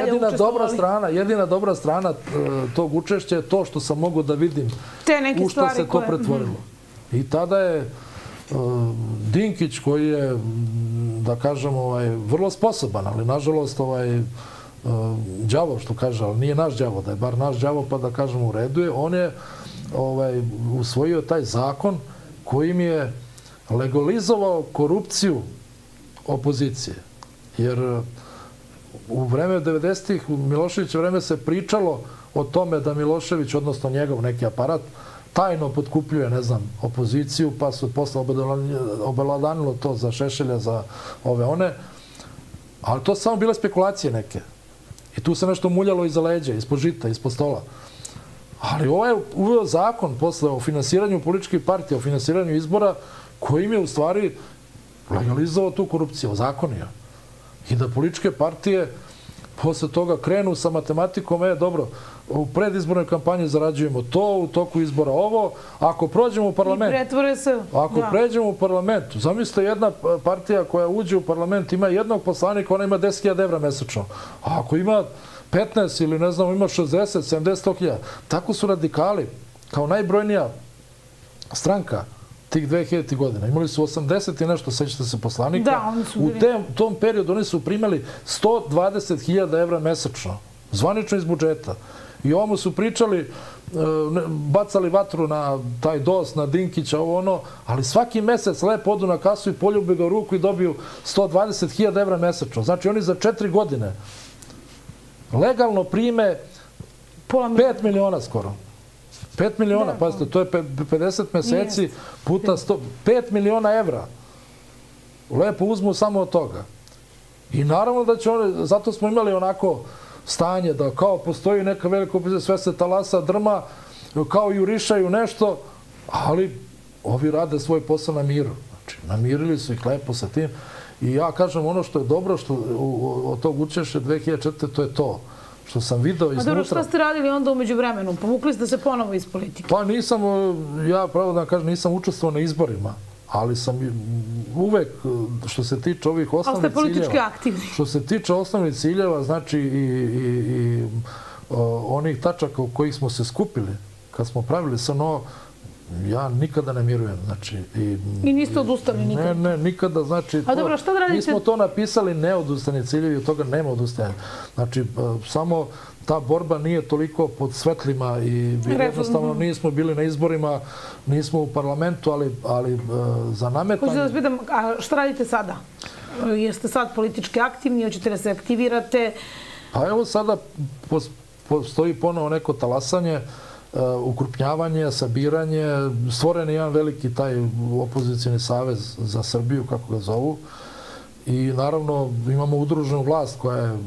jedina dobra strana, jedina dobra strana tog učešća je to što sam mogu da vidim Te neke u što se to pretvorilo. I tada je Dinkić koji je da kažem ovaj vrlo sposoban, ali nažalost ovaj đavo, što kaže, ali nije naš đavo, da je bar naš đavo, pa da kažemo u redu je, on je ovaj, usvojio taj zakon kojim je legalizovao korupciju opozicije. Jer u vreme 90-ih, u Miloševića vreme se pričalo o tome da Milošević, odnosno njegov neki aparat, tajno potkupljuje, ne znam, opoziciju, pa su posle obeladanilo to za Šešelja, za ove one. Ali to su samo bile spekulacije neke. I tu se nešto muljalo iza leđa, ispod žita, ispod stola. Ali ovo je uveo zakon posle o finansiranju političkih partija, o finansiranju izbora, kojim je u stvari legalizovao tu korupciju, ozakonio. I da političke partije posle toga krenu sa matematikom, e, dobro, u predizbornoj kampanji zarađujemo to, u toku izbora ovo, ako prođemo u parlament... I pretvore se... Ako da. pređemo u parlamentu, zamislite jedna partija koja uđe u parlament, ima jednog poslanika, ona ima 10.000 evra mesečno. A ako ima 15 ili ne znam, ima 60, 70 hiljada. Tako su radikali, kao najbrojnija stranka tih 2000 godina. Imali su 80 i nešto, sećate se poslanika. Da, oni su bili... U tem, tom periodu oni su primali 120.000 evra mesečno. Zvanično iz budžeta. I ovamo su pričali, e, bacali vatru na taj DOS, na Dinkića, ovo ono, ali svaki mesec lepo odu na kasu i poljube ga u ruku i dobiju 120.000 evra mesečno. Znači oni za četiri godine legalno prime 5 miliona skoro. 5 miliona, da, pazite, to je 50 meseci puta 100, 5 miliona evra. Lepo uzmu samo od toga. I naravno da će one, zato smo imali onako stanje da kao postoji neka velika opozicija, sve se talasa, drma, kao jurišaju nešto, ali ovi rade svoj posao na miru. Znači, namirili su ih lepo sa tim. I ja kažem, ono što je dobro što od tog učeše 2004. to je to što sam video iznutra... A dobro, šta ste radili onda umeđu vremenu? Povukli ste se ponovo iz politike? Pa nisam, ja pravo da kažem, nisam učestvovao na izborima ali sam uvek, što se tiče ovih osnovnih ciljeva... Ali ste politički aktivni. Što se tiče osnovnih ciljeva, znači i, i, i o, onih tačaka u kojih smo se skupili, kad smo pravili SNO, ja nikada ne mirujem, znači... I, I niste odustali nikada? Ne, ne, nikada, znači... A dobro, šta da radite? Mi smo to napisali neodustani ciljevi, od toga nema odustajanja. Znači, samo ta borba nije toliko pod svetlima i jednostavno nismo bili na izborima, nismo u parlamentu, ali, ali za nametanje... Hoću da vas pitam, a šta radite sada? Jeste sad politički aktivni, hoćete da se aktivirate? Pa evo sada postoji ponovo neko talasanje, ukrupnjavanje, sabiranje, stvoren je jedan veliki taj opozicijni savez za Srbiju, kako ga zovu. I naravno imamo udruženu vlast koja je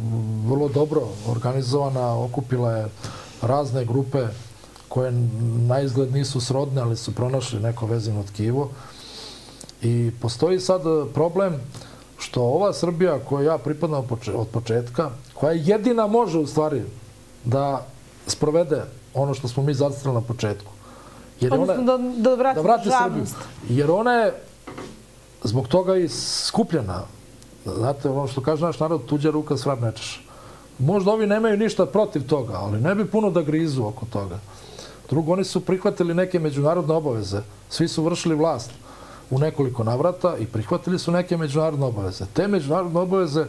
vrlo dobro organizovana, okupila je razne grupe koje na izgled nisu srodne, ali su pronašli neko vezino tkivo. I postoji sad problem što ova Srbija koja ja pripadam od početka, koja jedina može u stvari da sprovede ono što smo mi zacrtali na početku. Jer Odnosno ona, da, da vrati, da vrati Srbiju. Jer ona je zbog toga i skupljena. Znate, ono što kaže naš narod, tuđa ruka svrab nečeš. Možda ovi nemaju ništa protiv toga, ali ne bi puno da grizu oko toga. Drugo, oni su prihvatili neke međunarodne obaveze. Svi su vršili vlast u nekoliko navrata i prihvatili su neke međunarodne obaveze. Te međunarodne obaveze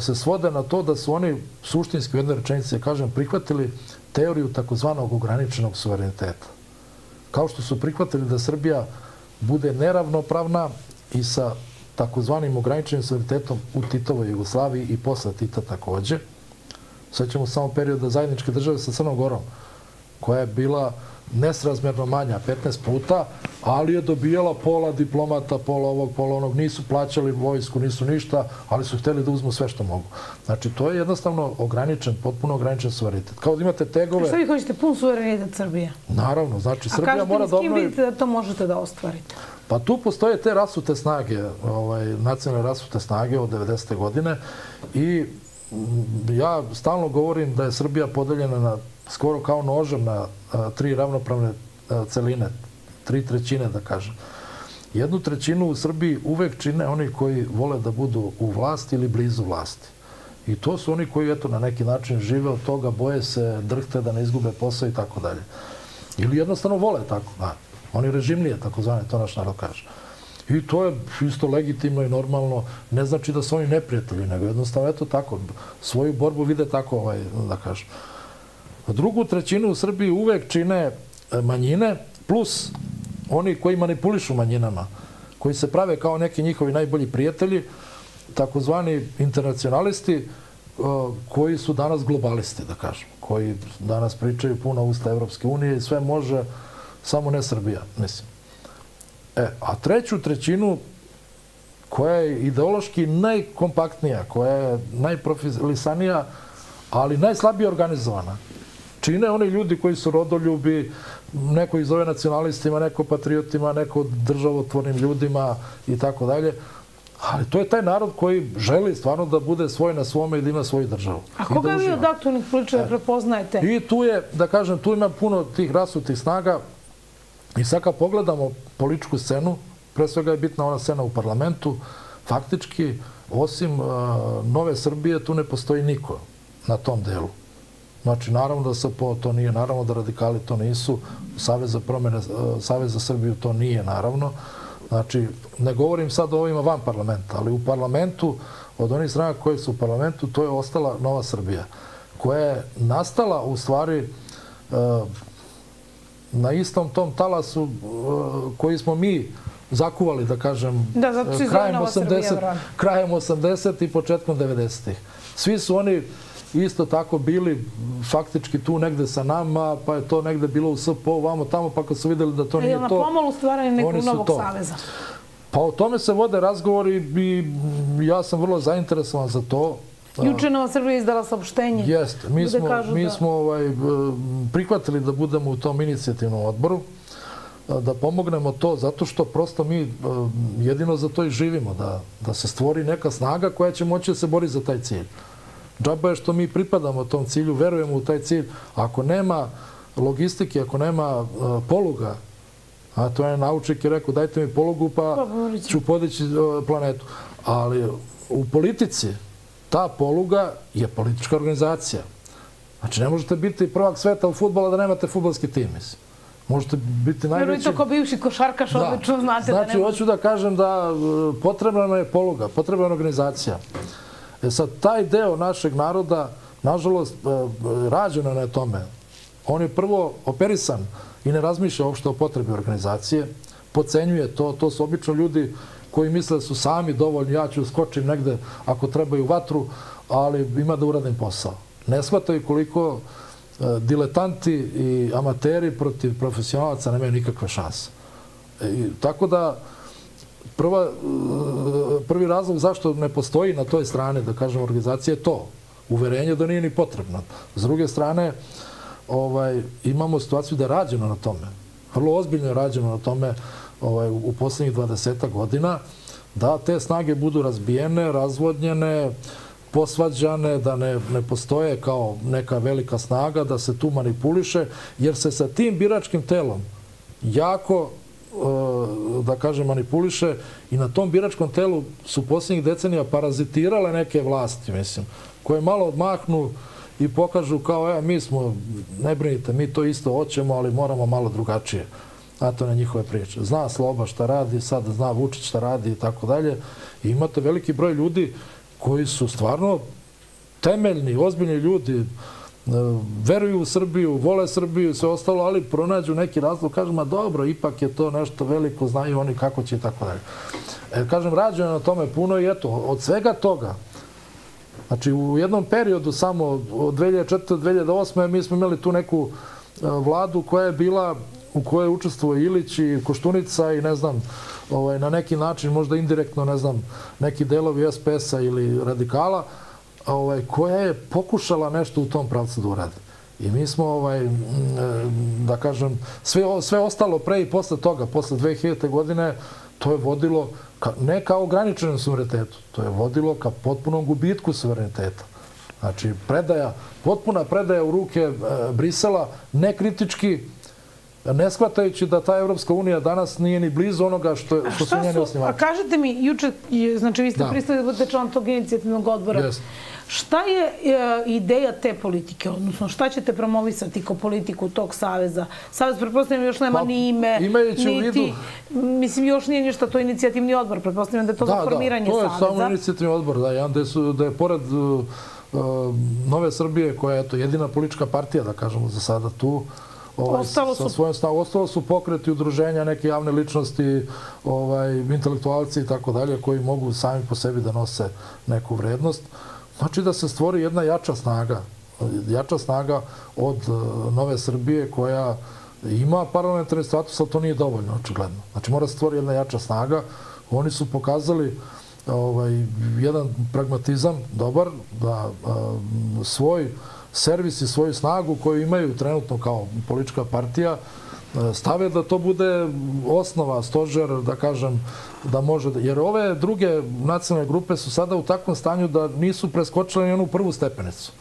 se svode na to da su oni suštinski u jednoj rečenici, kažem, prihvatili teoriju takozvanog ograničenog suvereniteta. Kao što su prihvatili da Srbija bude neravnopravna i sa takozvanim ograničenim suverenitetom u Titovoj Jugoslaviji i posle Tita takođe. Svećamo samo perioda zajedničke države sa Crnom Gorom, koja je bila nesrazmerno manja, 15 puta, ali je dobijala pola diplomata, pola ovog, pola onog, nisu plaćali vojsku, nisu ništa, ali su hteli da uzmu sve što mogu. Znači, to je jednostavno ograničen, potpuno ograničen suverenitet. Kao da imate tegove... A što vi hoćete, pun suverenitet Srbije? Naravno, znači, Srbija mora da obnovi... A kažete mi s kim vidite da to možete da ostvarite? Pa tu postoje te rasute snage, ovaj, nacionalne rasute snage od 90. godine i ja stalno govorim da je Srbija podeljena na skoro kao nožem na a, tri ravnopravne a, celine, tri trećine da kažem. Jednu trećinu u Srbiji uvek čine oni koji vole da budu u vlasti ili blizu vlasti. I to su oni koji, eto, na neki način žive od toga, boje se, drhte da ne izgube posao i tako dalje. Ili jednostavno vole tako, da. Oni režimlije, tako zvane, to naš narod kaže. I to je isto legitimno i normalno. Ne znači da su oni neprijatelji, nego jednostavno, eto tako, svoju borbu vide tako, ovaj, da kažem. Drugu trećinu u Srbiji uvek čine e, manjine, plus oni koji manipulišu manjinama, koji se prave kao neki njihovi najbolji prijatelji, takozvani internacionalisti, e, koji su danas globalisti, da kažem, koji danas pričaju puno usta Evropske unije i sve može, samo ne Srbija, mislim. E, a treću trećinu koja je ideološki najkompaktnija, koja je najprofilisanija, ali najslabije organizovana, čine oni ljudi koji su rodoljubi, neko ih zove nacionalistima, neko patriotima, neko državotvornim ljudima i tako dalje. Ali to je taj narod koji želi stvarno da bude svoj na svome i da ima svoju državu. A koga da vi od aktualnih političara e. prepoznajete? I tu je, da kažem, tu ima puno tih rasutih snaga i sad kad pogledamo političku scenu, pre svega je bitna ona scena u parlamentu, faktički, osim uh, Nove Srbije, tu ne postoji niko na tom delu. Znači, naravno da SPO to nije, naravno da radikali to nisu, Savez za promene, uh, Savez za Srbiju to nije, naravno. Znači, ne govorim sad o ovima van parlamenta, ali u parlamentu, od onih strana koje su u parlamentu, to je ostala Nova Srbija, koja je nastala u stvari uh, na istom tom talasu koji smo mi zakuvali, da kažem, da, zato krajem, 80, krajem 80 i početkom 90-ih. Svi su oni isto tako bili faktički tu negde sa nama, pa je to negde bilo u SPO, vamo tamo, pa kad su videli da to e, nije to... Je na pomolu stvaranje nekog novog to. saveza? Pa o tome se vode razgovori i ja sam vrlo zainteresovan za to. Juče Nova Srbija izdala saopštenje. Jeste. Mi smo, mi da... smo ovaj, prihvatili da budemo u tom inicijativnom odboru da pomognemo to zato što prosto mi jedino za to i živimo, da, da se stvori neka snaga koja će moći da se bori za taj cilj. Džaba je što mi pripadamo tom cilju, verujemo u taj cilj. Ako nema logistike, ako nema uh, poluga, a to je naučnik je rekao dajte mi polugu pa, pa ću podići uh, planetu. Ali u politici ta poluga je politička organizacija. Znači ne možete biti prvak sveta u futbola da nemate futbolski tim, mislim. Možete biti najveći... Vjerujte, kao bivši košarkaš, da. odlično znate znači, da ne hoću da kažem da uh, potrebna je poluga, potrebna je organizacija. E sad, taj deo našeg naroda, nažalost, e, rađeno na tome. On je prvo operisan i ne razmišlja uopšte o potrebi organizacije, pocenjuje to, to su obično ljudi koji misle da su sami dovoljni, ja ću skočim negde ako trebaju vatru, ali ima da uradim posao. Ne shvataju koliko e, diletanti i amateri protiv profesionalaca nemaju nikakve šanse. E, I, tako da, prva, e, prvi razlog zašto ne postoji na toj strane, da kažem, organizacije je to. Uverenje da nije ni potrebno. S druge strane, ovaj, imamo situaciju da je rađeno na tome. Vrlo ozbiljno je rađeno na tome ovaj, u poslednjih 20 godina, da te snage budu razbijene, razvodnjene, posvađane, da ne, ne postoje kao neka velika snaga, da se tu manipuliše, jer se sa tim biračkim telom jako da kažem, manipuliše i na tom biračkom telu su posljednjih decenija parazitirale neke vlasti, mislim, koje malo odmahnu i pokažu kao, evo, mi smo, ne brinite, mi to isto hoćemo, ali moramo malo drugačije. A to ne njihove priče. Zna Sloba šta radi, sad zna Vučić šta radi i tako dalje. I imate veliki broj ljudi koji su stvarno temeljni, ozbiljni ljudi, veruju u Srbiju, vole Srbiju i sve ostalo, ali pronađu neki razlog, kažu, ma dobro, ipak je to nešto veliko, znaju oni kako će i tako dalje. E, kažem, rađeno na tome puno i eto, od svega toga, znači u jednom periodu samo od 2004. do 2008. mi smo imali tu neku e, vladu koja je bila u kojoj učestvuje Ilić i Koštunica i ne znam, ovaj, na neki način, možda indirektno, ne znam, neki delovi SPS-a ili radikala, ovaj, koja je pokušala nešto u tom pravcu da uradi. I mi smo, ovaj, da kažem, sve, sve ostalo pre i posle toga, posle 2000. godine, to je vodilo ka, ne kao ograničenom suverenitetu, to je vodilo ka potpunom gubitku suvereniteta. Znači, predaja, potpuna predaja u ruke e, Brisela, nekritički, ne shvatajući da ta Evropska unija danas nije ni blizu onoga što, što su njeni osnivači. A kažete mi, juče, znači vi ste da. pristali da budete član tog inicijativnog odbora. Yes. Šta je e, ideja te politike, odnosno šta ćete promovisati ko politiku tog saveza? Savez, pretpostavljam, još nema pa, ni ime, imajući niti, u vidu... Mislim, još nije ništa, to je inicijativni odbor, pretpostavljam da je to da, za formiranje saveza. Da, to je samo inicijativni odbor, da, ja, da, su, da je pored uh, Nove Srbije, koja je to jedina politička partija, da kažemo, za sada tu, Ovaj, ostalo su... sa svojom stavom. Ostalo su pokreti udruženja, neke javne ličnosti, ovaj, intelektualci i tako dalje, koji mogu sami po sebi da nose neku vrednost. Znači da se stvori jedna jača snaga, jača snaga od uh, Nove Srbije koja ima parlamentarni status, ali to nije dovoljno, očigledno. Znači mora se stvori jedna jača snaga. Oni su pokazali ovaj, jedan pragmatizam dobar, da uh, svoj servis i svoju snagu koju imaju trenutno kao politička partija, stave da to bude osnova, stožer, da kažem, da može, da, jer ove druge nacionalne grupe su sada u takvom stanju da nisu preskočile ni onu prvu stepenicu.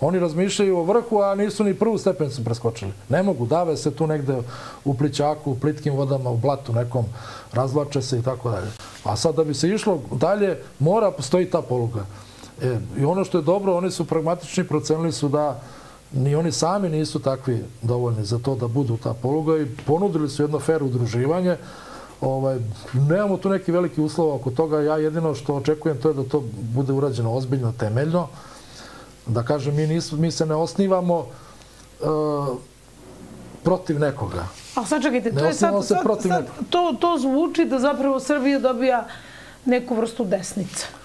Oni razmišljaju o vrhu, a nisu ni prvu stepenicu preskočili. Ne mogu, dave se tu negde u plićaku, u plitkim vodama, u blatu nekom, razvlače se i tako dalje. A sad da bi se išlo dalje, mora postoji ta poluga. E, I ono što je dobro, oni su pragmatični, procenili su da ni oni sami nisu takvi dovoljni za to da budu ta poluga i ponudili su jedno fair udruživanje. Ovaj, nemamo tu neki veliki uslov oko toga. Ja jedino što očekujem to je da to bude urađeno ozbiljno, temeljno. Da kažem, mi, nismo, mi se ne osnivamo uh, protiv nekoga. A sad čekajte, to je sad, to, to zvuči da zapravo Srbija dobija neku vrstu desnice.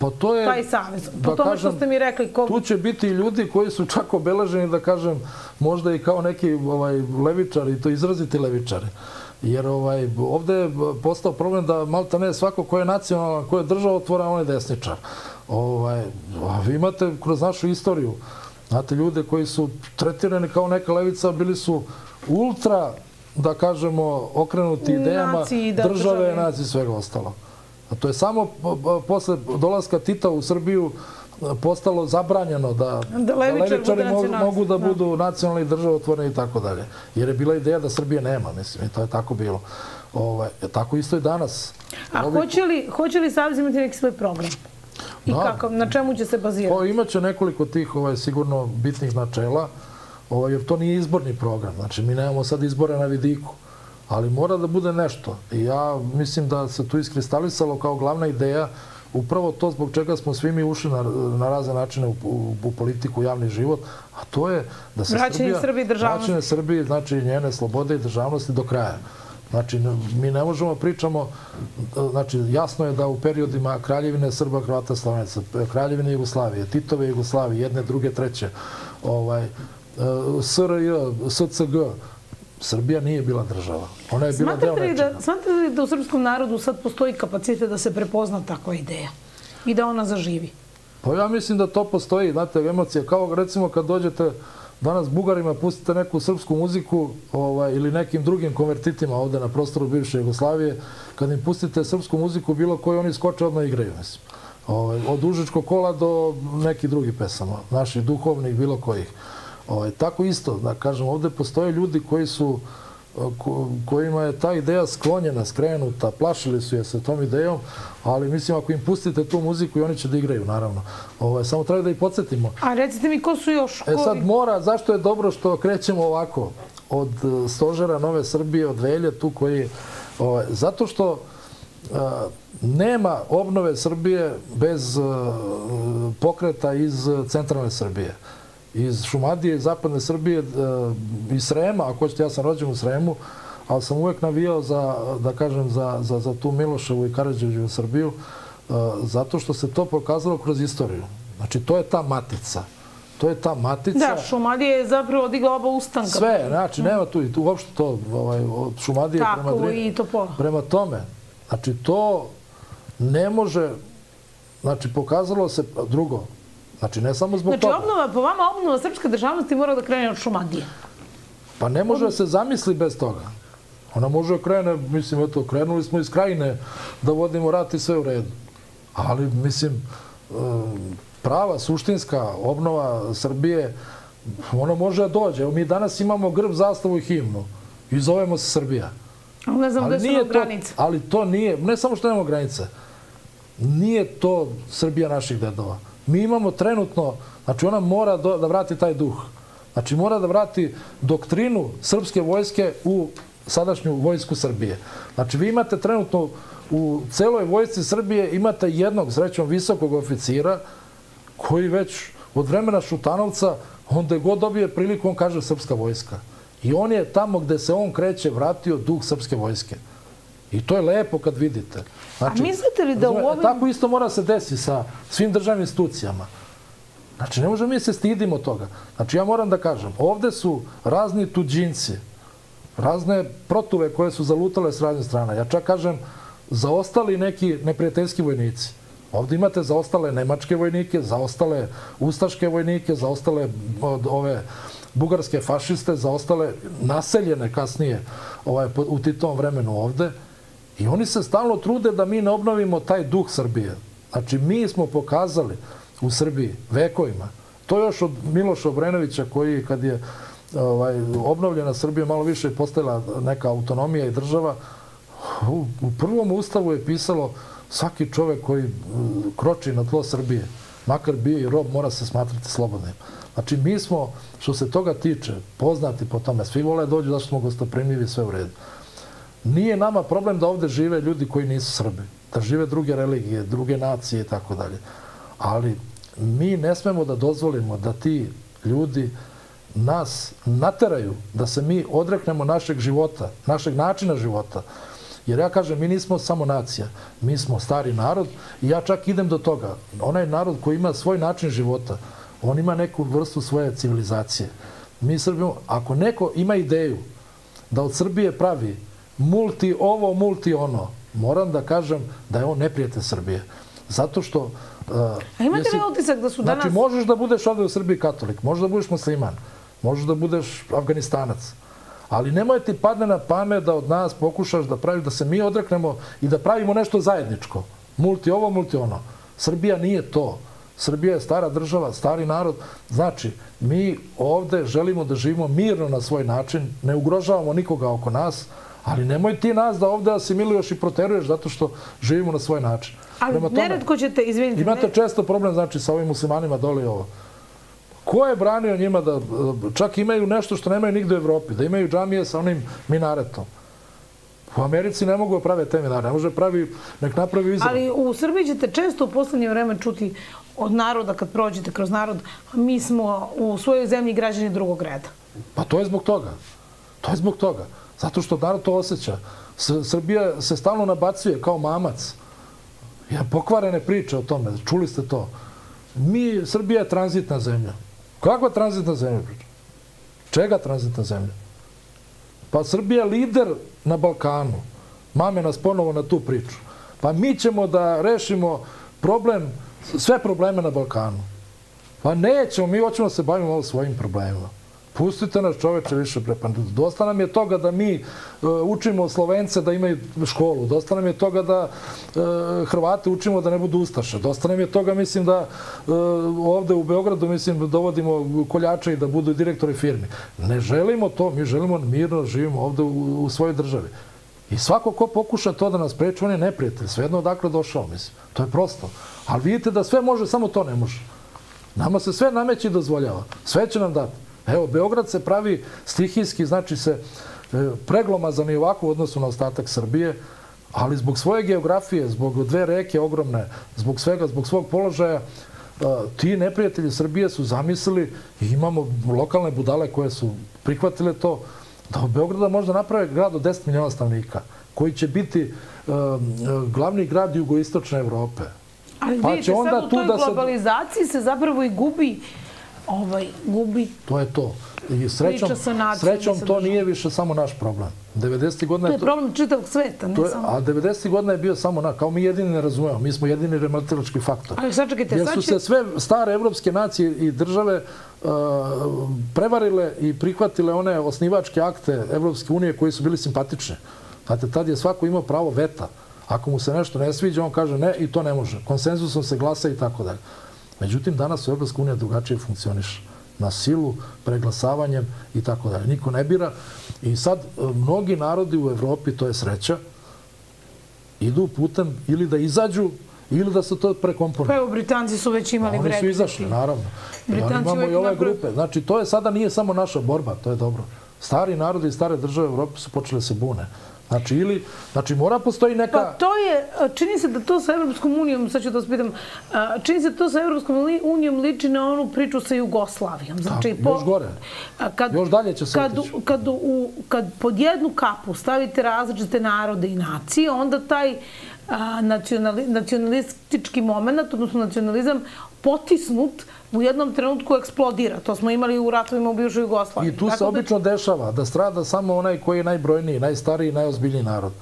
Pa to je... Taj savez. Po da tome što ste mi rekli, ko... Tu će biti i ljudi koji su čak obeleženi, da kažem, možda i kao neki ovaj, levičari, to izraziti levičari. Jer ovaj, ovde je postao problem da malta ne svako ko je nacionalan, ko je državotvoran, on je desničar. Ovaj, vi imate kroz našu istoriju, znate, ljude koji su tretirani kao neka levica, bili su ultra, da kažemo, okrenuti idejama da, države, države. nacije i svega ostalog. A to je samo po- po- posle dolaska Tita u Srbiju e, postalo zabranjeno da, Da levičar bude mogu, da da. budu nacionalni državotvorni i tako dalje. Jer je bila ideja da Srbije nema, mislim, i to je tako bilo. Ovaj, tako isto i danas. A Ovi- hoće li, hoće li Savez imati neki svoj program? I Da. kako, na čemu će se bazirati? Pa imaće nekoliko tih ovaj, sigurno bitnih načela, ovaj, jer to nije izborni program. Znači, mi nemamo sad izbore na vidiku, ali mora da bude nešto. I ja mislim da se tu iskristalisalo kao glavna ideja upravo to zbog čega smo svi mi ušli na, na razne načine u, u, u politiku, javni život, a to je da se Vraćanje Srbija... Srbiji državnosti. Vraćanje Srbiji, znači njene slobode i državnosti do kraja. Znači, mi ne možemo pričamo, znači, jasno je da u periodima Kraljevine Srba, Hrvata, Slavaneca, Kraljevine Jugoslavije, Titove Jugoslavije, jedne, druge, treće, ovaj, SRJ, SCG, Srbija nije bila država. Ona je bila deo Smatrate li, nečega. da, smatrate li da u srpskom narodu sad postoji kapacitet da se prepozna takva ideja i da ona zaživi? Pa ja mislim da to postoji, znate, emocija. Kao recimo kad dođete danas Bugarima, pustite neku srpsku muziku ovaj, ili nekim drugim konvertitima ovde na prostoru bivše Jugoslavije, kad im pustite srpsku muziku, bilo koju oni skoče odmah igraju, mislim. Ovaj, od Užičkog kola do nekih drugih pesama, naših duhovnih, bilo kojih. Ovaj, tako isto, da kažem, ovde postoje ljudi koji su ko- kojima je ta ideja sklonjena, skrenuta, plašili su je sa tom idejom, ali mislim ako im pustite tu muziku i oni će da igraju, naravno. Ovaj, samo treba da ih podsjetimo. A recite mi ko su još? E Ko- sad mora, zašto je dobro što krećemo ovako od e, stožera Nove Srbije, od Velje, tu koji ovaj, zato što e, nema obnove Srbije bez e, pokreta iz centralne Srbije. Iz Šumadije, iz zapadne Srbije, e, iz Srema, ako hoćete, ja sam rođen u Sremu, ali sam uvek navijao za, da kažem, za, za, za tu Miloševu i Karadžićevu Srbiju, e, zato što se to pokazalo kroz istoriju. Znači, to je ta matica. To je ta matica. Da, Šumadija je zapravo odigla oba ustanka. Sve, znači, nema tu, tu uopšte to, ovaj, Šumadije prema Tako Drini. i Topola. Prema tome, znači, to ne može, znači, pokazalo se drugo, znači, ne samo zbog Znači, toga. obnova, po vama obnova srpske državnosti mora da krene od Šumadije. Pa ne može da se zamisli bez toga. Ona može da krene, mislim, eto, krenuli smo iz krajine da vodimo rat i sve u redu. Ali, mislim, e, prava, suštinska obnova Srbije, ona može da dođe. Evo, mi danas imamo grb, zastavu i himnu. I zovemo se Srbija. Ali ne znam gde su nam to, granice. ali to nije, ne samo što nemamo granice, nije to Srbija naših dedova. Mi imamo trenutno, znači ona mora do, da vrati taj duh. Znači mora da vrati doktrinu srpske vojske u sadašnju vojsku Srbije. Znači vi imate trenutno u celoj vojsci Srbije imate jednog, srećom, visokog oficira koji već od vremena Šutanovca, onda god dobije priliku, on kaže srpska vojska. I on je tamo gde se on kreće vratio duh srpske vojske. I to je lepo kad vidite. Znači, A mislite li da u ovim- Tako isto mora se desi sa svim državnim institucijama. Znači, ne možemo mi se stidimo toga. Znači, ja moram da kažem, ovde su razni tuđinci, razne protuve koje su zalutale s raznih strana. Ja čak kažem, zaostali neki neprijateljski vojnici. Ovde imate zaostale nemačke vojnike, zaostale ustaške vojnike, zaostale od ove bugarske fašiste, za ostale naseljene kasnije ovaj, u Titovom vremenu ovde. I oni se stalno trude da mi ne obnovimo taj duh Srbije. Znači, mi smo pokazali u Srbiji vekovima. To još od Miloša Obrenovića koji kad je ovaj, obnovljena Srbija malo više postajala neka autonomija i država, u, u prvom ustavu je pisalo svaki čovek koji kroči na tlo Srbije, makar bio i rob, mora se smatrati slobodnim. Znači, mi smo, što se toga tiče, poznati po tome. Svi vole dođu zašto smo gostoprimljivi sve u redu. Nije nama problem da ovde žive ljudi koji nisu Srbi. Da žive druge religije, druge nacije i tako dalje. Ali mi ne smemo da dozvolimo da ti ljudi nas nateraju da se mi odreknemo našeg života, našeg načina života. Jer ja kažem, mi nismo samo nacija, mi smo stari narod i ja čak idem do toga. Onaj narod koji ima svoj način života, on ima neku vrstu svoje civilizacije. Mi Srbimo, ako neko ima ideju da od Srbije pravi multi ovo, multi ono, moram da kažem da je on neprijatelj Srbije. Zato što... Uh, A imate li utisak da su danas... Znači, možeš da budeš ovde u Srbiji katolik, možeš da budeš musliman, možeš da budeš afganistanac, ali nemoj ti padne na pamet da od nas pokušaš da praviš, da se mi odreknemo i da pravimo nešto zajedničko. Multi ovo, multi ono. Srbija nije to. Srbija je stara država, stari narod. Znači, mi ovde želimo da živimo mirno na svoj način, ne ugrožavamo nikoga oko nas, ali nemoj ti nas da ovde asimiluješ i proteruješ zato što živimo na svoj način. Ali Prema neredko ćete, izvinite... Imate ne... često problem, znači, sa ovim muslimanima doli ovo. Ko je branio njima da čak imaju nešto što nemaju nigde u Evropi, da imaju džamije sa onim minaretom? U Americi ne mogu da prave te minare, ne može pravi, nek napravi izraz. Ali u Srbiji ćete često u poslednje vreme čuti od naroda, kad prođete kroz narod, mi smo u svojoj zemlji građani drugog reda. Pa to je zbog toga. To je zbog toga. Zato što narod to osjeća. Srbija se stalno nabacuje kao mamac. Ja, pokvarene priče o tome, čuli ste to. Mi, Srbija je tranzitna zemlja. Kakva tranzitna zemlja? Čega tranzitna zemlja? Pa Srbija je lider na Balkanu. Mame nas ponovo na tu priču. Pa mi ćemo da rešimo problem, sve probleme na Balkanu. Pa nećemo, mi hoćemo da se bavimo svojim problemima. Pustite nas čoveče više pre. Pa dosta nam je toga da mi uh, učimo Slovence da imaju školu. Dosta nam je toga da uh, Hrvate učimo da ne budu ustaše. Dosta nam je toga, mislim, da uh, ovde u Beogradu, mislim, da dovodimo koljače i da budu direktori firmi. Ne želimo to. Mi želimo mirno da živimo ovde u svojoj državi. I svako ko pokuša to da nas preče, on je neprijatelj. Svejedno odakle došao, mislim. To je prosto. Ali vidite da sve može, samo to ne može. Nama se sve nameći i dozvoljava. Sve će nam dati. Evo, Beograd se pravi stihijski, znači se e, preglomazan i ovako u odnosu na ostatak Srbije, ali zbog svoje geografije, zbog dve reke ogromne, zbog svega, zbog svog položaja, e, ti neprijatelji Srbije su zamislili i imamo lokalne budale koje su prihvatile to, da od Beograda možda naprave grad od 10 miliona stanovnika, koji će biti e, glavni grad jugoistočne Evrope. Ali pa vidite, sad u toj da globalizaciji se zapravo i gubi ovaj, gubi. To je to. I srećom, srećom to nije više samo naš problem. 90. godina je to... To je problem čitavog sveta, ne je, samo... A 90. godina je bio samo na... Kao mi jedini ne razumemo. Mi smo jedini rematilački faktor. Ali sad čekajte, Jer su se sve stare evropske nacije i države uh, prevarile i prihvatile one osnivačke akte Evropske unije koji su bili simpatične. Znate, tad je svako imao pravo veta. Ako mu se nešto ne sviđa, on kaže ne i to ne može. Konsenzusom se glasa i tako dalje. Međutim, danas Evropska unija drugačije funkcioniše na silu, preglasavanjem i tako dalje. Niko ne bira. I sad e, mnogi narodi u Evropi, to je sreća, idu putem ili da izađu ili da se to prekomponuje. Pa evo, Britanci su već imali Oni su izašli, naravno. Britanci imamo i ove grupe. Znači, to je sada nije samo naša borba, to je dobro. Stari narodi i stare države u Evropi su počele se bune. Znači, ili, znači mora postoji neka... Pa to je, čini se da to sa Evropskom unijom, sad ću da vas pitam, čini se da to sa Evropskom unijom liči na onu priču sa Jugoslavijom. Znači, da, po, još gore. Kad, još dalje će se kad, kad, u, kad pod jednu kapu stavite različite narode i nacije, onda taj a, nacionali, nacionalistički moment, odnosno nacionalizam, potisnut u jednom trenutku eksplodira. To smo imali u ratovima u bivšoj Jugoslaviji. I tu se da obično dešava da strada samo onaj koji je najbrojniji, najstariji, najozbiljniji narod.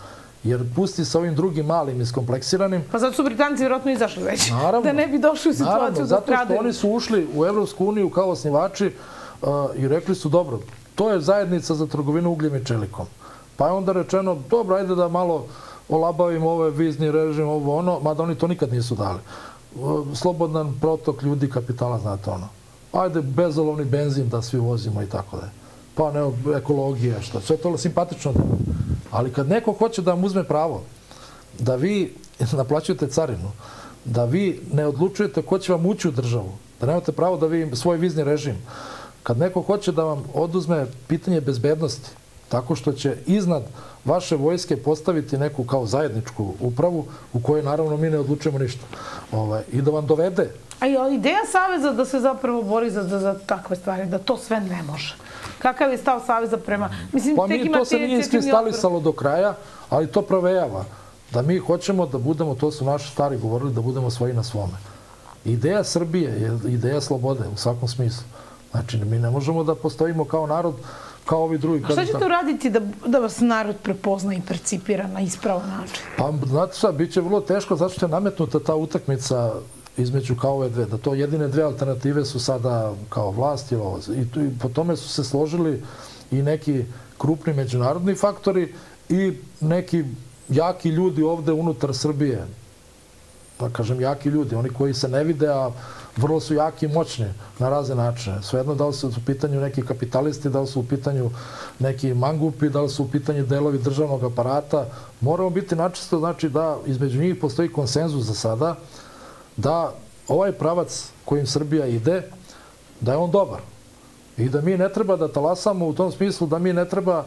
Jer pusti sa ovim drugim malim iskompleksiranim. Pa zato su Britanci vjerojatno izašli već. Naravno. Da ne bi došli u situaciju naravno, da zato što oni su ušli u Evropsku uniju kao osnivači i rekli su, dobro, to je zajednica za trgovinu ugljem i čelikom. Pa je onda rečeno, dobro, ajde da malo olabavimo ovaj vizni režim, ovo ono, mada oni to nikad nisu dali. Slobodan protok ljudi, kapitala, znate ono. Ajde, bezolovni benzin da svi vozimo i tako da je. Pa ne, ekologija, šta, sve to simpatično da Ali kad neko hoće da vam uzme pravo, da vi naplaćujete carinu, da vi ne odlučujete ko će vam ući u državu, da nemate pravo da vi svoj vizni režim, kad neko hoće da vam oduzme pitanje bezbednosti, tako što će iznad vaše vojske postaviti neku kao zajedničku upravu u kojoj naravno mi ne odlučujemo ništa. Ovaj, I da vam dovede. A je ideja Saveza da se zapravo bori za, za, za takve stvari, da to sve ne može? Kakav je stav Saveza prema... Mislim, pa mi to se nije iskristalisalo do kraja, ali to provejava. Da mi hoćemo da budemo, to su naši stari govorili, da budemo svoji na svome. Ideja Srbije je ideja slobode u svakom smislu. Znači, mi ne možemo da postojimo kao narod kao ovi drugi. A šta ćete uraditi da, da vas narod prepozna i percipira na ispravan način? Pa, znate šta, bit će vrlo teško zato što je nametnuta ta utakmica između kao ove dve, da to jedine dve alternative su sada kao vlast i ovo. I, tu, i po tome su se složili i neki krupni međunarodni faktori i neki jaki ljudi ovde unutar Srbije. Da kažem, jaki ljudi, oni koji se ne vide, a vrlo su jaki i moćni na razne načine. Svejedno da li su u pitanju neki kapitalisti, da li su u pitanju neki mangupi, da li su u pitanju delovi državnog aparata. Moramo biti načisto, znači da između njih postoji konsenzus za sada, da ovaj pravac kojim Srbija ide, da je on dobar. I da mi ne treba da talasamo u tom smislu, da mi ne treba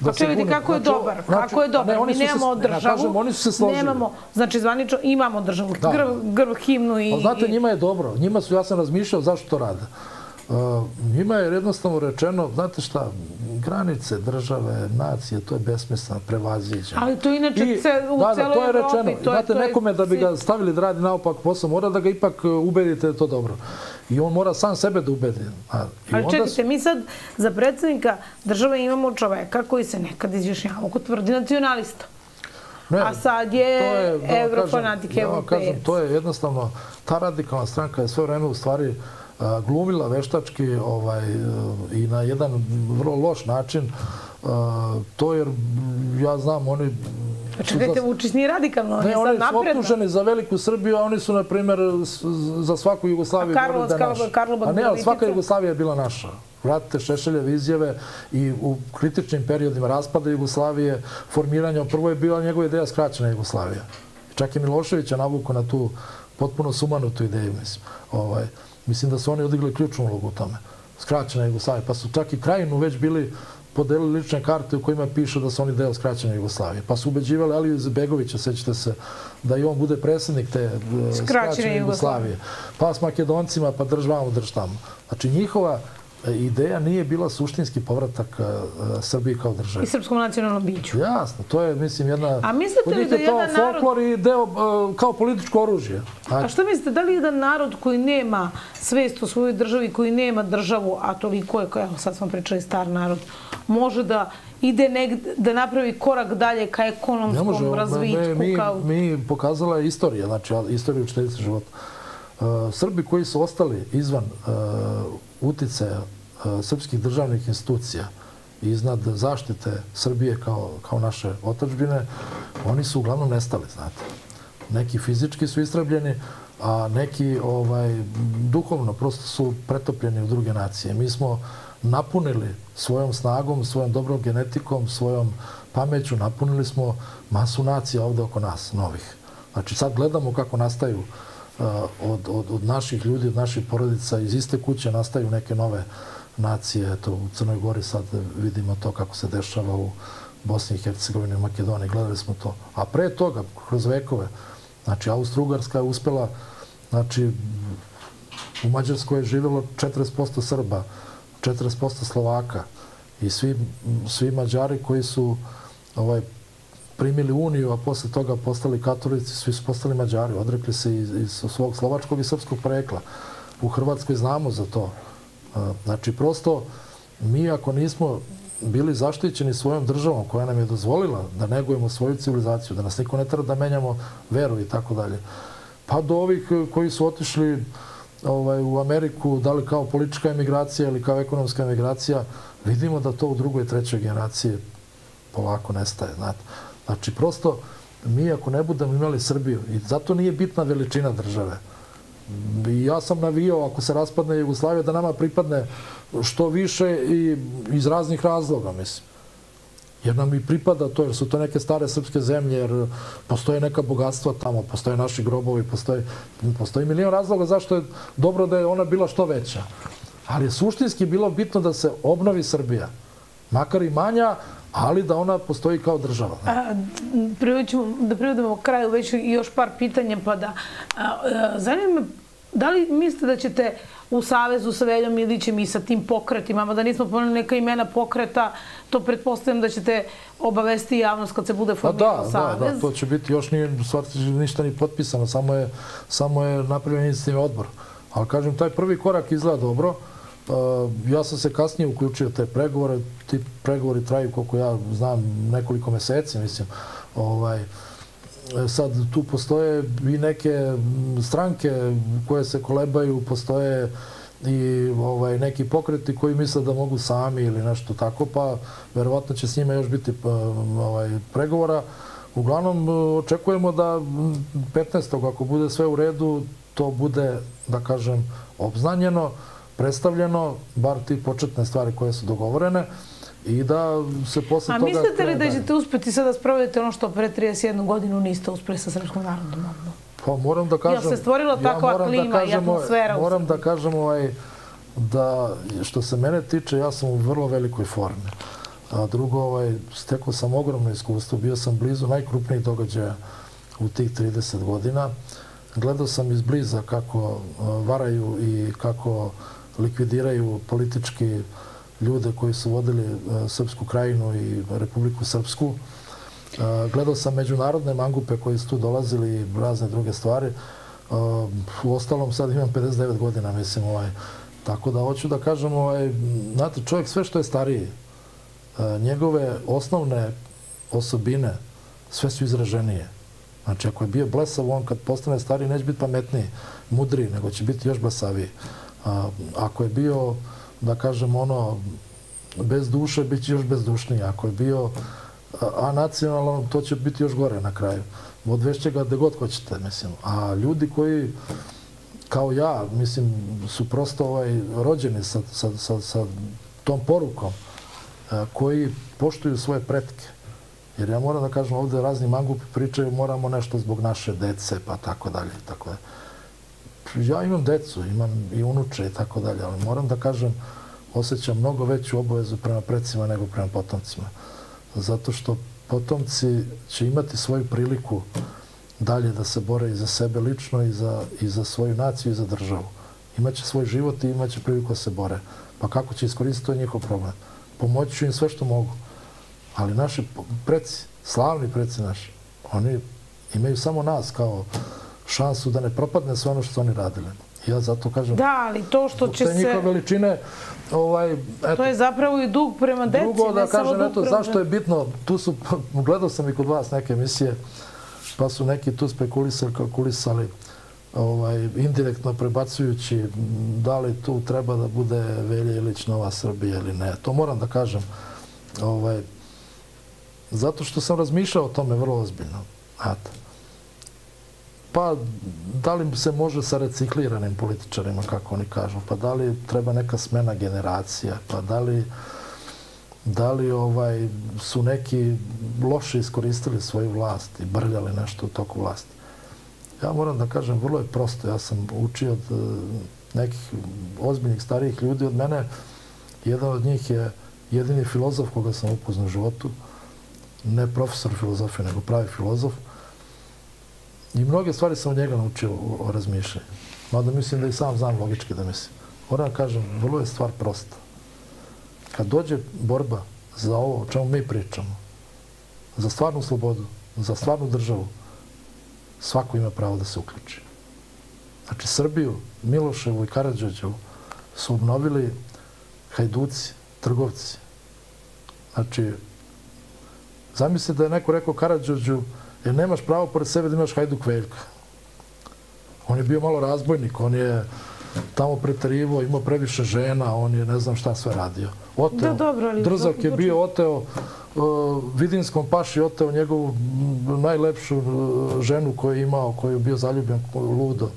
Da se čekajte, kako je znači, dobar? Znači, kako je dobar? Ne, mi nemamo se, državu. Kažem, oni su se složili. Nemamo, znači, zvanično imamo državu. Da. Grb, himnu i... Ali znate, njima je dobro. Njima su, ja sam razmišljao zašto to rade. Uh, njima je jednostavno rečeno, znate šta, granice države, nacije, to je besmisleno, prevaziđeno. Ali to inače I, ce, u da, celoj da, to je rečeno. Evropi. To znate, je, to nekome da bi ga stavili da radi naopak posao, mora da ga ipak uh, ubedite da je to dobro. I on mora sam sebe da ubedi. Ali čekajte, su... mi sad za predsednika države imamo čoveka koji se nekad izjašnjava kod tvrdi nacionalista. Ne, a sad je, je da evrofanatik, ja kažem, to je jednostavno, ta radikalna stranka je sve vreme u stvari glumila veštački ovaj, i na jedan vrlo loš način to jer ja znam oni Pa čekajte, Vučić nije radikalno, on je sad napredno. Ne, oni su optuženi za veliku Srbiju, a oni su, na primjer, za svaku Jugoslaviju govorili da je naša. A ne, ali svaka Jugoslavija je bila naša. Vratite Šešeljeve izjave i u kritičnim periodima raspada Jugoslavije, formiranja, prvo je bila njegova ideja skraćena Jugoslavija. Čak i Miloševića navuko na tu potpuno sumanutu ideju, mislim. Ovaj, Mislim da su oni odigli ključnu ulogu u tome. Skraćena Jugoslavija. Pa su čak i krajinu već bili podelili lične karte u kojima pišu da su oni deo skraćene Jugoslavije. Pa su ubeđivali Aliju Begovića, sećate se, da i on bude predsednik te uh, skraćene Jugoslavije. Pa s Makedoncima, pa drž vamo, drž tamo. Znači njihova ideja nije bila suštinski povratak uh, Srbije kao države. I srpskom nacionalnom biću. Jasno, to je, mislim, jedna... A mislite li da jedan narod... folklor i deo uh, kao političko oružje. Znači... A što mislite, da li jedan narod koji nema svest o svojoj državi, koji nema državu, a toliko je, evo sad smo pričali, star narod, može da ide negde, da napravi korak dalje ka ekonomskom može, razvitku? Ne, mi, kao... mi pokazala je istorija, znači istorija učiteljice života. Uh, Srbi koji su ostali izvan uticaja srpskih državnih institucija iznad zaštite Srbije kao, kao naše otačbine, oni su uglavnom nestali, znate. Neki fizički su istrabljeni, a neki ovaj, duhovno prosto su pretopljeni u druge nacije. Mi smo napunili svojom snagom, svojom dobrom genetikom, svojom pameću, napunili smo masu nacija ovde oko nas, novih. Znači sad gledamo kako nastaju uh, od, od, od naših ljudi, od naših porodica, iz iste kuće nastaju neke nove nacije. Eto, u Crnoj Gori sad vidimo to kako se dešava u Bosni i Hercegovini i Makedoniji. Gledali smo to. A pre toga, kroz vekove, znači, Austro-Ugarska je uspela, znači, u Mađarskoj je živjelo 40% Srba, 40% Slovaka i svi, svi Mađari koji su ovaj, primili Uniju, a posle toga postali katolici, svi su postali Mađari, odrekli se iz, svog slovačkog i srpskog porekla. U Hrvatskoj znamo za to. Znači, prosto, mi ako nismo bili zaštićeni svojom državom koja nam je dozvolila da negujemo svoju civilizaciju, da nas niko ne treba da menjamo veru i tako dalje, pa do ovih koji su otišli ovaj, u Ameriku, da li kao politička emigracija ili kao ekonomska emigracija, vidimo da to u drugoj i trećoj generaciji polako nestaje. Znate. Znači, prosto, mi ako ne budemo imali Srbiju, i zato nije bitna veličina države, ja sam navijao, ako se raspadne Jugoslavija, da nama pripadne što više i iz raznih razloga, mislim. Jer nam i pripada to, jer su to neke stare srpske zemlje, jer postoje neka bogatstva tamo, postoje naši grobovi, postoje, postoji milijon razloga zašto je dobro da je ona bila što veća. Ali je suštinski bilo bitno da se obnovi Srbija. Makar i manja, ali da ona postoji kao država. Privodimo, da privodimo kraju već još par pitanja, pa da... Zanima me, da li mislite da ćete u savezu sa Veljom Ilićem i sa tim pokretima, da nismo pomenuli neka imena pokreta, to pretpostavljam da ćete obavesti javnost kad se bude pa formirao da, savez. Da, da, to će biti, još nije ništa ni potpisano, samo je, samo je napravljen inicijativni odbor. Ali kažem, taj prvi korak izgleda dobro. Ja sam se kasnije uključio te pregovore, ti pregovori traju, koliko ja znam, nekoliko meseci, mislim. Ovaj, sad tu postoje i neke stranke koje se kolebaju, postoje i ovaj, neki pokreti koji misle da mogu sami ili nešto tako, pa verovatno će s njima još biti pa, ovaj, pregovora. Uglavnom, očekujemo da 15. ako bude sve u redu, to bude, da kažem, obznanjeno predstavljeno, bar ti početne stvari koje su dogovorene, i da se posle toga... A mislite li da ćete uspeti sada da sprovedete ono što pre 31 godinu niste uspeli sa Srpskom narodnom obnovom? Pa moram da kažem... Jel se stvorila takva ja da klima da kažem, i atmosfera? Moram da kažem ovaj, da što se mene tiče, ja sam u vrlo velikoj formi. A drugo, ovaj, stekao sam ogromno iskustvo, bio sam blizu najkrupnijih događaja u tih 30 godina. Gledao sam izbliza kako varaju i kako likvidiraju politički ljude koji su vodili e, Srpsku krajinu i Republiku Srpsku. E, gledao sam međunarodne mangupe koji su tu dolazili i razne druge stvari. E, u ostalom sad imam 59 godina, mislim, ovaj, tako da hoću da kažem, ovaj, znate, čovjek sve što je stariji, njegove osnovne osobine, sve su izraženije. Znači, ako je bio blesav, on kad postane stariji neće biti pametniji, mudriji, nego će biti još blesaviji. A, ako je bio, da kažem, ono, bez duše, bit će još bezdušniji. Ako je bio a nacionalno, to će biti još gore na kraju. Odvešće ga gde god hoćete, mislim. A ljudi koji, kao ja, mislim, su prosto ovaj, rođeni sa, sa, sa, sa tom porukom, koji poštuju svoje pretke. Jer ja moram da kažem, ovde razni mangupi pričaju, moramo nešto zbog naše dece, pa tako dalje, tako dalje ja imam decu, imam i unuče i tako dalje, ali moram da kažem, osjećam mnogo veću obavezu prema predsima nego prema potomcima. Zato što potomci će imati svoju priliku dalje da se bore i za sebe lično i za, i za svoju naciju i za državu. Imaće svoj život i imaće priliku da se bore. Pa kako će iskoristiti, to je njihov problem. Pomoći ću im sve što mogu. Ali naši preci, slavni preci naši, oni imaju samo nas kao šansu da ne propadne sve ono što su oni radili. Ja zato kažem... Da, ali to što će se... njihove veličine, ovaj, eto, to je zapravo i dug prema deci, drugo, da kažem, eto, prema... zašto je bitno, tu su, gledao sam i kod vas neke emisije, pa su neki tu spekulisali, kalkulisali, ovaj, indirektno prebacujući da li tu treba da bude Velja Ilić Nova Srbija ili ne. To moram da kažem. Ovaj, zato što sam razmišljao o tome vrlo ozbiljno. Znate pa da li se može sa recikliranim političarima, kako oni kažu, pa da li treba neka smena generacija, pa da li da li ovaj, su neki loše iskoristili svoju vlast i brljali nešto u toku vlasti. Ja moram da kažem, vrlo je prosto. Ja sam učio od eh, nekih ozbiljnih starijih ljudi od mene. Jedan od njih je jedini filozof koga sam upoznao u životu. Ne profesor filozofije, nego pravi filozof. I mnoge stvari sam od njega naučio o, razmišljanju. Mada mislim da i sam znam logički da mislim. Moram da kažem, vrlo je stvar prosta. Kad dođe borba za ovo o čemu mi pričamo, za stvarnu slobodu, za stvarnu državu, svako ima pravo da se uključi. Znači, Srbiju, Miloševu i Karadžođevu su obnovili hajduci, trgovci. Znači, zamislite da je neko rekao Karadžođu, jer nemaš pravo pored sebe da imaš Hajduk Veljka. On je bio malo razbojnik, on je tamo pretarivo, imao previše žena, on je ne znam šta sve radio. Oteo, da, dobro, ali Drzak je bio oteo, uh, Vidinskom paši oteo njegovu najlepšu uh, ženu koju je imao, koju je bio zaljubljen ludo.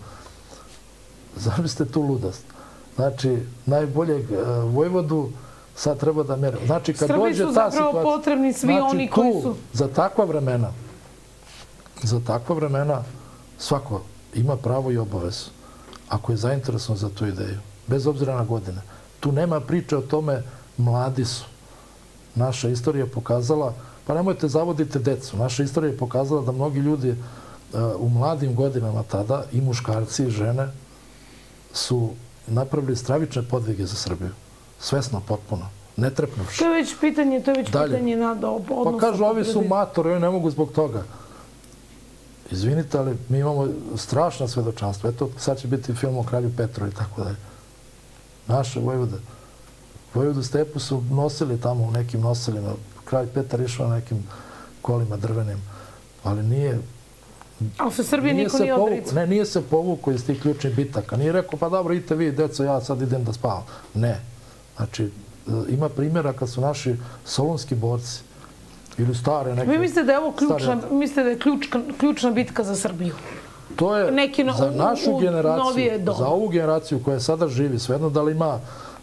Zamislite tu ludost. Znači, najboljeg uh, Vojvodu sad treba da mere. Znači, kad Srbi dođe ta situacija... Srbi su zapravo potrebni svi znači, oni koji su... za takva vremena, za takva vremena svako ima pravo i obavezu ako je zainteresovan za tu ideju, bez obzira na godine. Tu nema priče o tome mladi su. Naša istorija pokazala, pa nemojte zavodite decu, naša istorija je pokazala da mnogi ljudi u mladim godinama tada, i muškarci i žene, su napravili stravične podvige za Srbiju. Svesno, potpuno. Ne trepnuši. To je već pitanje, to je već Dalje. pitanje nad odnosa. Pa kažu, ovi su matori, oni ne mogu zbog toga. Izvinite, ali mi imamo strašna svedočanstva. Eto, sad će biti film o kralju Petru i tako dalje. Naše Vojvode. Vojvodu Stepu su nosili tamo u nekim nosilima. Kralj Petar išao na nekim kolima drvenim. Ali nije... Ali se Srbije niko nije odricao. Ne, nije se povukao iz tih ključnih bitaka. Nije rekao, pa dobro, idite vi, deco, ja sad idem da spavam. Ne. Znači, ima primjera kad su naši solonski borci ili stare neke... Vi mislite da je ovo ključna, mislite da je ključka, ključna bitka za Srbiju? To je Neki no, za našu u, generaciju, za ovu generaciju koja sada živi, svejedno da li ima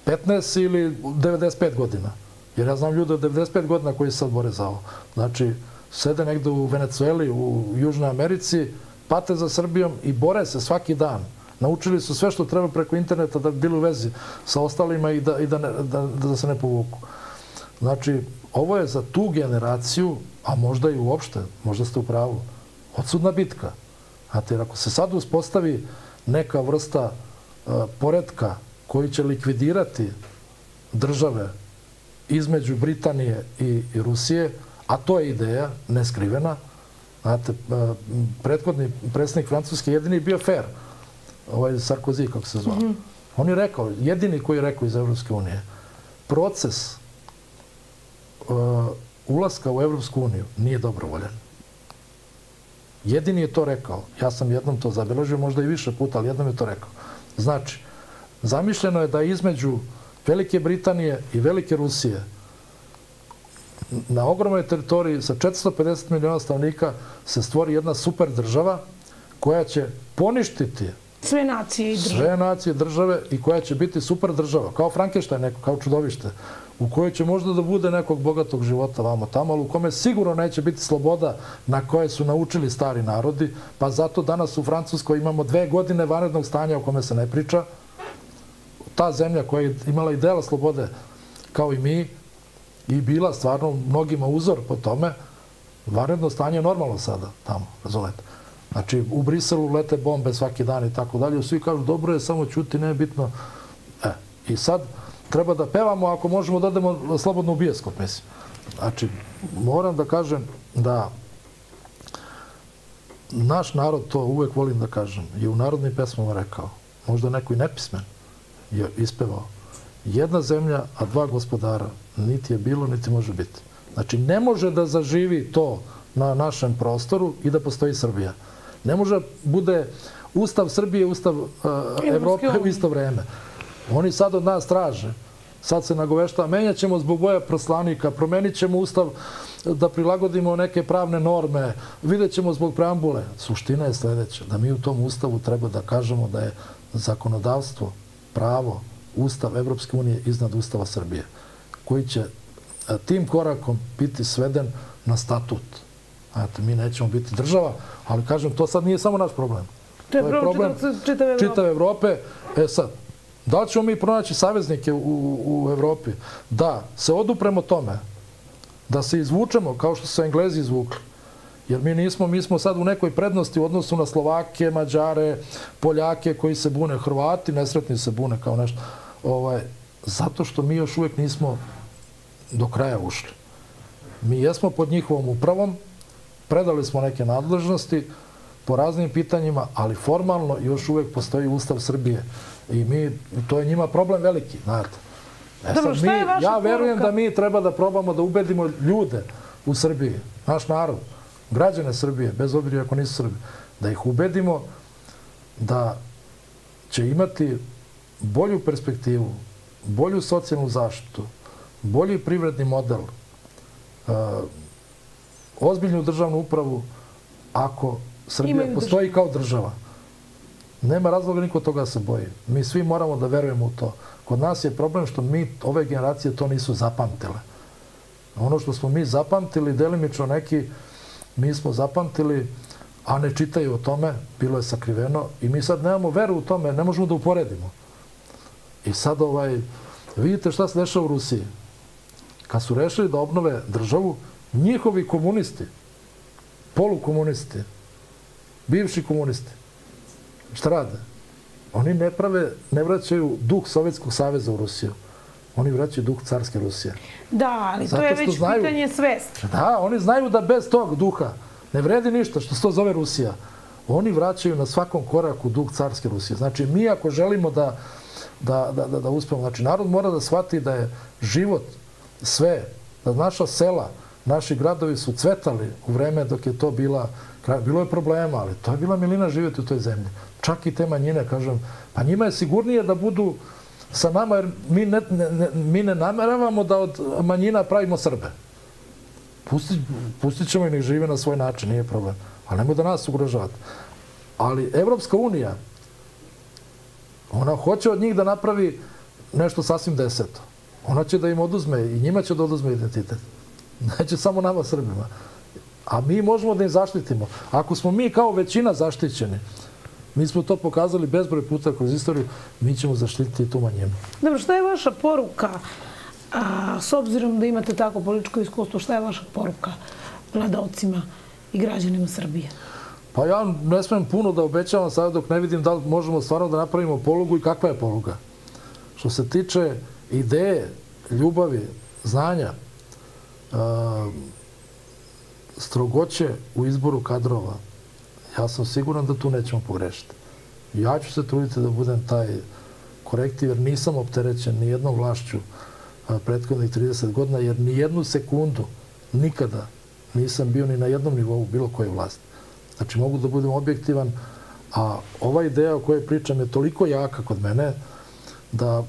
15 ili 95 godina. Jer ja znam ljude od 95 godina koji se sad bore za ovo. Znači, sede negde u Venecueli, u Južnoj Americi, pate za Srbijom i bore se svaki dan. Naučili su sve što treba preko interneta da bi bili u vezi sa ostalima i da, i da, ne, da, da se ne povuku. Znači, ovo je za tu generaciju, a možda i uopšte, možda ste u pravu, odsudna bitka. Znate, jer ako se sad uspostavi neka vrsta uh, poredka koji će likvidirati države između Britanije i, i Rusije, a to je ideja, neskrivena, znate, uh, prethodni predsednik Francuske jedini bio fair, ovaj Sarkozy, kako se zvao. Mm -hmm. On je rekao, jedini koji je rekao iz Evropske unije, proces ulaska u Evropsku uniju nije dobrovoljan. Jedini je to rekao. Ja sam jednom to zabeležio, možda i više puta, ali jednom je to rekao. Znači, zamišljeno je da između Velike Britanije i Velike Rusije na ogromnoj teritoriji sa 450 miliona stavnika se stvori jedna super država koja će poništiti sve nacije i države. Sve nacije države i koja će biti super država, kao Frankenstein neko, kao čudovište u kojoj će možda da bude nekog bogatog života vamo tamo, ali u kome sigurno neće biti sloboda na koje su naučili stari narodi, pa zato danas u Francuskoj imamo dve godine vanrednog stanja o kome se ne priča. Ta zemlja koja je imala i dela slobode kao i mi i bila stvarno mnogima uzor po tome, vanredno stanje je normalno sada tamo, razumete. Znači, u Briselu lete bombe svaki dan i tako dalje. Svi kažu, dobro je, samo čuti, ne je bitno. E, i sad, treba da pevamo ako možemo da odemo slobodno u bijaskop, mislim. Znači, moram da kažem da naš narod, to uvek volim da kažem, je u narodnim pesmama rekao, možda neko i nepismen je ispevao, jedna zemlja, a dva gospodara, niti je bilo, niti može biti. Znači, ne može da zaživi to na našem prostoru i da postoji Srbija. Ne može bude Ustav Srbije, Ustav uh, Evrope u isto vreme. Oni sad od nas traže. Sad se nagovešta, menjat ćemo zbog boja proslanika, promenit ćemo ustav da prilagodimo neke pravne norme, vidjet ćemo zbog preambule. Suština je sledeća, da mi u tom ustavu treba da kažemo da je zakonodavstvo, pravo, ustav Evropske unije iznad ustava Srbije, koji će tim korakom biti sveden na statut. Znate, mi nećemo biti država, ali kažem, to sad nije samo naš problem. To je, problem čitave Evrope. Čitave Evrope. E sad, Da li ćemo mi pronaći saveznike u, u Evropi? Da, se odupremo tome, da se izvučemo kao što su Englezi izvukli. Jer mi nismo, mi smo sad u nekoj prednosti u odnosu na Slovake, Mađare, Poljake koji se bune, Hrvati nesretni se bune kao nešto. Ovaj, zato što mi još uvek nismo do kraja ušli. Mi jesmo pod njihovom upravom, predali smo neke nadležnosti po raznim pitanjima, ali formalno još uvek postoji Ustav Srbije I mi, to je njima problem veliki, znate. E Dobro, sad, mi, ja verujem poruka? da mi treba da probamo da ubedimo ljude u Srbiji, naš narod, građane Srbije, bez obzira ako nisu Srbi, da ih ubedimo da će imati bolju perspektivu, bolju socijalnu zaštitu, bolji privredni model, uh, ozbiljnu državnu upravu, ako Srbija postoji kao država. Nema razloga niko toga da se boji. Mi svi moramo da verujemo u to. Kod nas je problem što mi, ove generacije, to nisu zapamtile. Ono što smo mi zapamtili, delimično neki, mi smo zapamtili, a ne čitaju o tome, bilo je sakriveno i mi sad nemamo veru u tome, ne možemo da uporedimo. I sad ovaj, vidite šta se dešava u Rusiji. Kad su rešili da obnove državu, njihovi komunisti, polukomunisti, bivši komunisti, šta rade? Oni ne prave, ne vraćaju duh Sovjetskog saveza u Rusiju. Oni vraćaju duh carske Rusije. Da, ali Zato to je već znaju- pitanje svesti. Da, oni znaju da bez tog duha ne vredi ništa što se to zove Rusija. Oni vraćaju na svakom koraku duh carske Rusije. Znači, mi ako želimo da, da, da, da, da uspemo, znači, narod mora da shvati da je život sve, da naša sela, naši gradovi su cvetali u vreme dok je to bila, bilo je problema, ali to je bila milina živjeti u toj zemlji. Čak i te manjine, kažem, pa njima je sigurnije da budu sa nama, jer mi ne, ne, ne, mi ne nameravamo da od manjina pravimo Srbe. Pustit, pustit ćemo i nek žive na svoj način, nije problem. Ali nemoj da nas ugrožavate. Ali Evropska unija, ona hoće od njih da napravi nešto sasvim deseto. Ona će da im oduzme, i njima će da oduzme identitet. Neće samo nama Srbima. A mi možemo da im zaštitimo. Ako smo mi kao većina zaštićeni, mi smo to pokazali bezbroj puta kroz istoriju, mi ćemo zaštititi tu manjinu. Dobro, šta je vaša poruka, a, s obzirom da imate tako političko iskustvo, šta je vaša poruka gledalcima i građanima Srbije? Pa ja ne smem puno da obećavam sada dok ne vidim da li možemo stvarno da napravimo polugu i kakva je poluga. Što se tiče ideje, ljubavi, znanja, a, strogoće u izboru kadrova, ja sam siguran da tu nećemo pogrešiti. Ja ću se truditi da budem taj korektiv, jer nisam opterećen ni jednom vlašću prethodnih 30 godina, jer ni jednu sekundu nikada nisam bio ni na jednom nivou bilo koje vlasti. Znači, mogu da budem objektivan, a ova ideja o kojoj pričam je toliko jaka kod mene, da,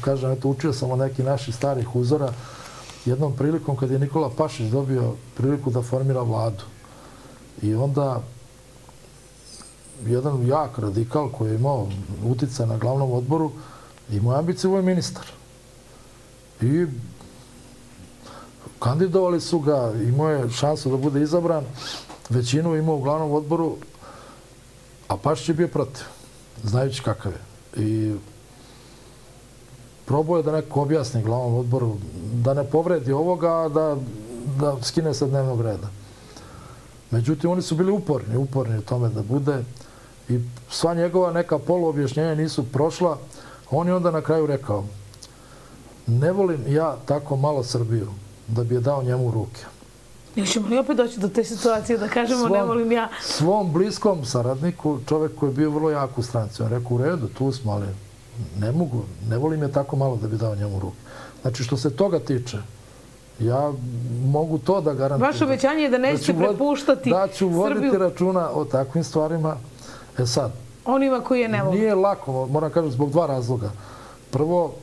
kažem, eto, učio sam od nekih naših starih uzora, jednom prilikom kad je Nikola Pašić dobio priliku da formira vladu. I onda jedan jak radikal koji je imao utica na glavnom odboru, imao ovo je ministar. I kandidovali su ga, imao je šansu da bude izabran, većinu imao u glavnom odboru, a Pašić je bio protiv, znajući kakav je. I probao je da neko objasni glavnom odboru, da ne povredi ovoga, da, da skine sa dnevnog reda. Međutim, oni su bili uporni, uporni u tome da bude i sva njegova neka poluobjašnjenja nisu prošla. On je onda na kraju rekao, ne volim ja tako malo Srbiju da bi je dao njemu ruke. Jel ćemo li opet doći do te situacije da kažemo ne volim ja? Svom bliskom saradniku, čovek koji je bio vrlo jak u stranci, on rekao u redu, tu smo, ali ne mogu, ne volim je tako malo da bi dao njemu u ruke. Znači, što se toga tiče, ja mogu to da garantujem. Vaše obećanje je da nećete vod- prepuštati Da ću voditi Srbiju računa o takvim stvarima. E sad, onima koji je ne vole. Nije lako, moram kažem, zbog dva razloga. Prvo,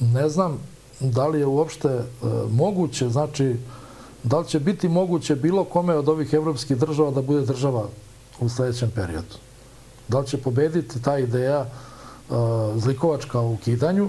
ne znam da li je uopšte e, moguće, znači, da li će biti moguće bilo kome od ovih evropskih država da bude država u sledećem periodu. Da li će pobediti ta ideja zlikovačka u ukidanju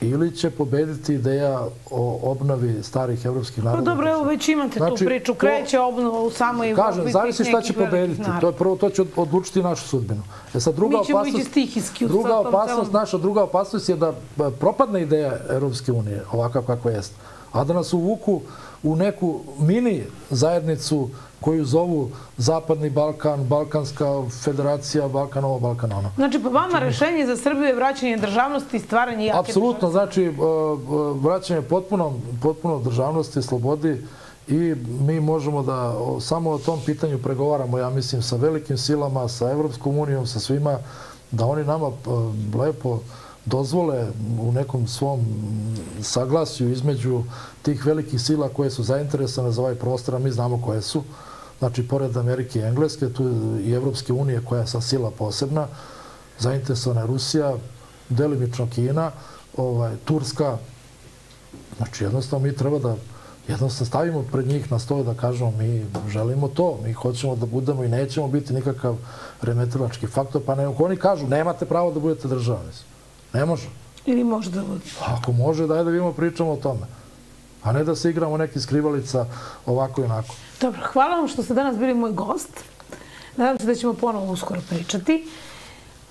ili će pobediti ideja o obnovi starih evropskih Pa naroda. dobro, evo već imate Znači, tu priču. to- Kreće obnova u samoj Kažem, borbi zavisi šta će pobediti. To je prvo, to će odlučiti našu sudbinu. E sad, druga Mi ćemo opasnost, ići stihijski u druga opasnost, naša druga opasnost je da propadne ideja Europske unije, ovakav kakva jeste. A da nas uvuku u neku mini zajednicu koju zovu Zapadni Balkan, Balkanska federacija, Balkan ovo, Balkan ono. Znači, po vama rešenje za Srbiju je vraćanje državnosti i stvaranje jake Apsolutno, znači e, vraćanje potpuno, potpuno državnosti, slobodi i mi možemo da samo o tom pitanju pregovaramo, ja mislim, sa velikim silama, sa Evropskom unijom, sa svima, da oni nama e, lepo dozvole u nekom svom saglasju između tih velikih sila koje su zainteresane za ovaj prostor, a mi znamo koje su. Znači, pored Amerike i Engleske, tu i Evropske unije koja je sa sila posebna, zainteresovana je Rusija, delimično Kina, ovaj, Turska. Znači, jednostavno mi treba da jednostavno stavimo pred njih na stoj da kažemo mi želimo to, mi hoćemo da budemo i nećemo biti nikakav remetilački faktor, pa ne, oni kažu nemate pravo da budete država, mislim. Ne može. Ili može da bude? Ako može, daj da vidimo pričamo o tome. A ne da se igramo neki skrivalica ovako i onako. Dobro, hvala vam što ste danas bili moj gost. Nadam se da ćemo ponovo uskoro pričati.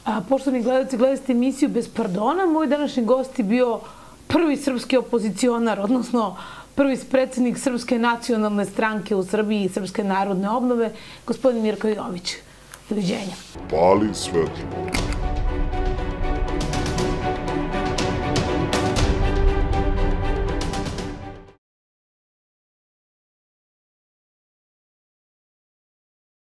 A, poštovni gledalci, gledate emisiju Bez pardona. Moj današnji gost je bio prvi srpski opozicionar, odnosno prvi predsednik Srpske nacionalne stranke u Srbiji i Srpske narodne obnove, gospodin Mirko Jović. Doviđenja. Pali svetlo.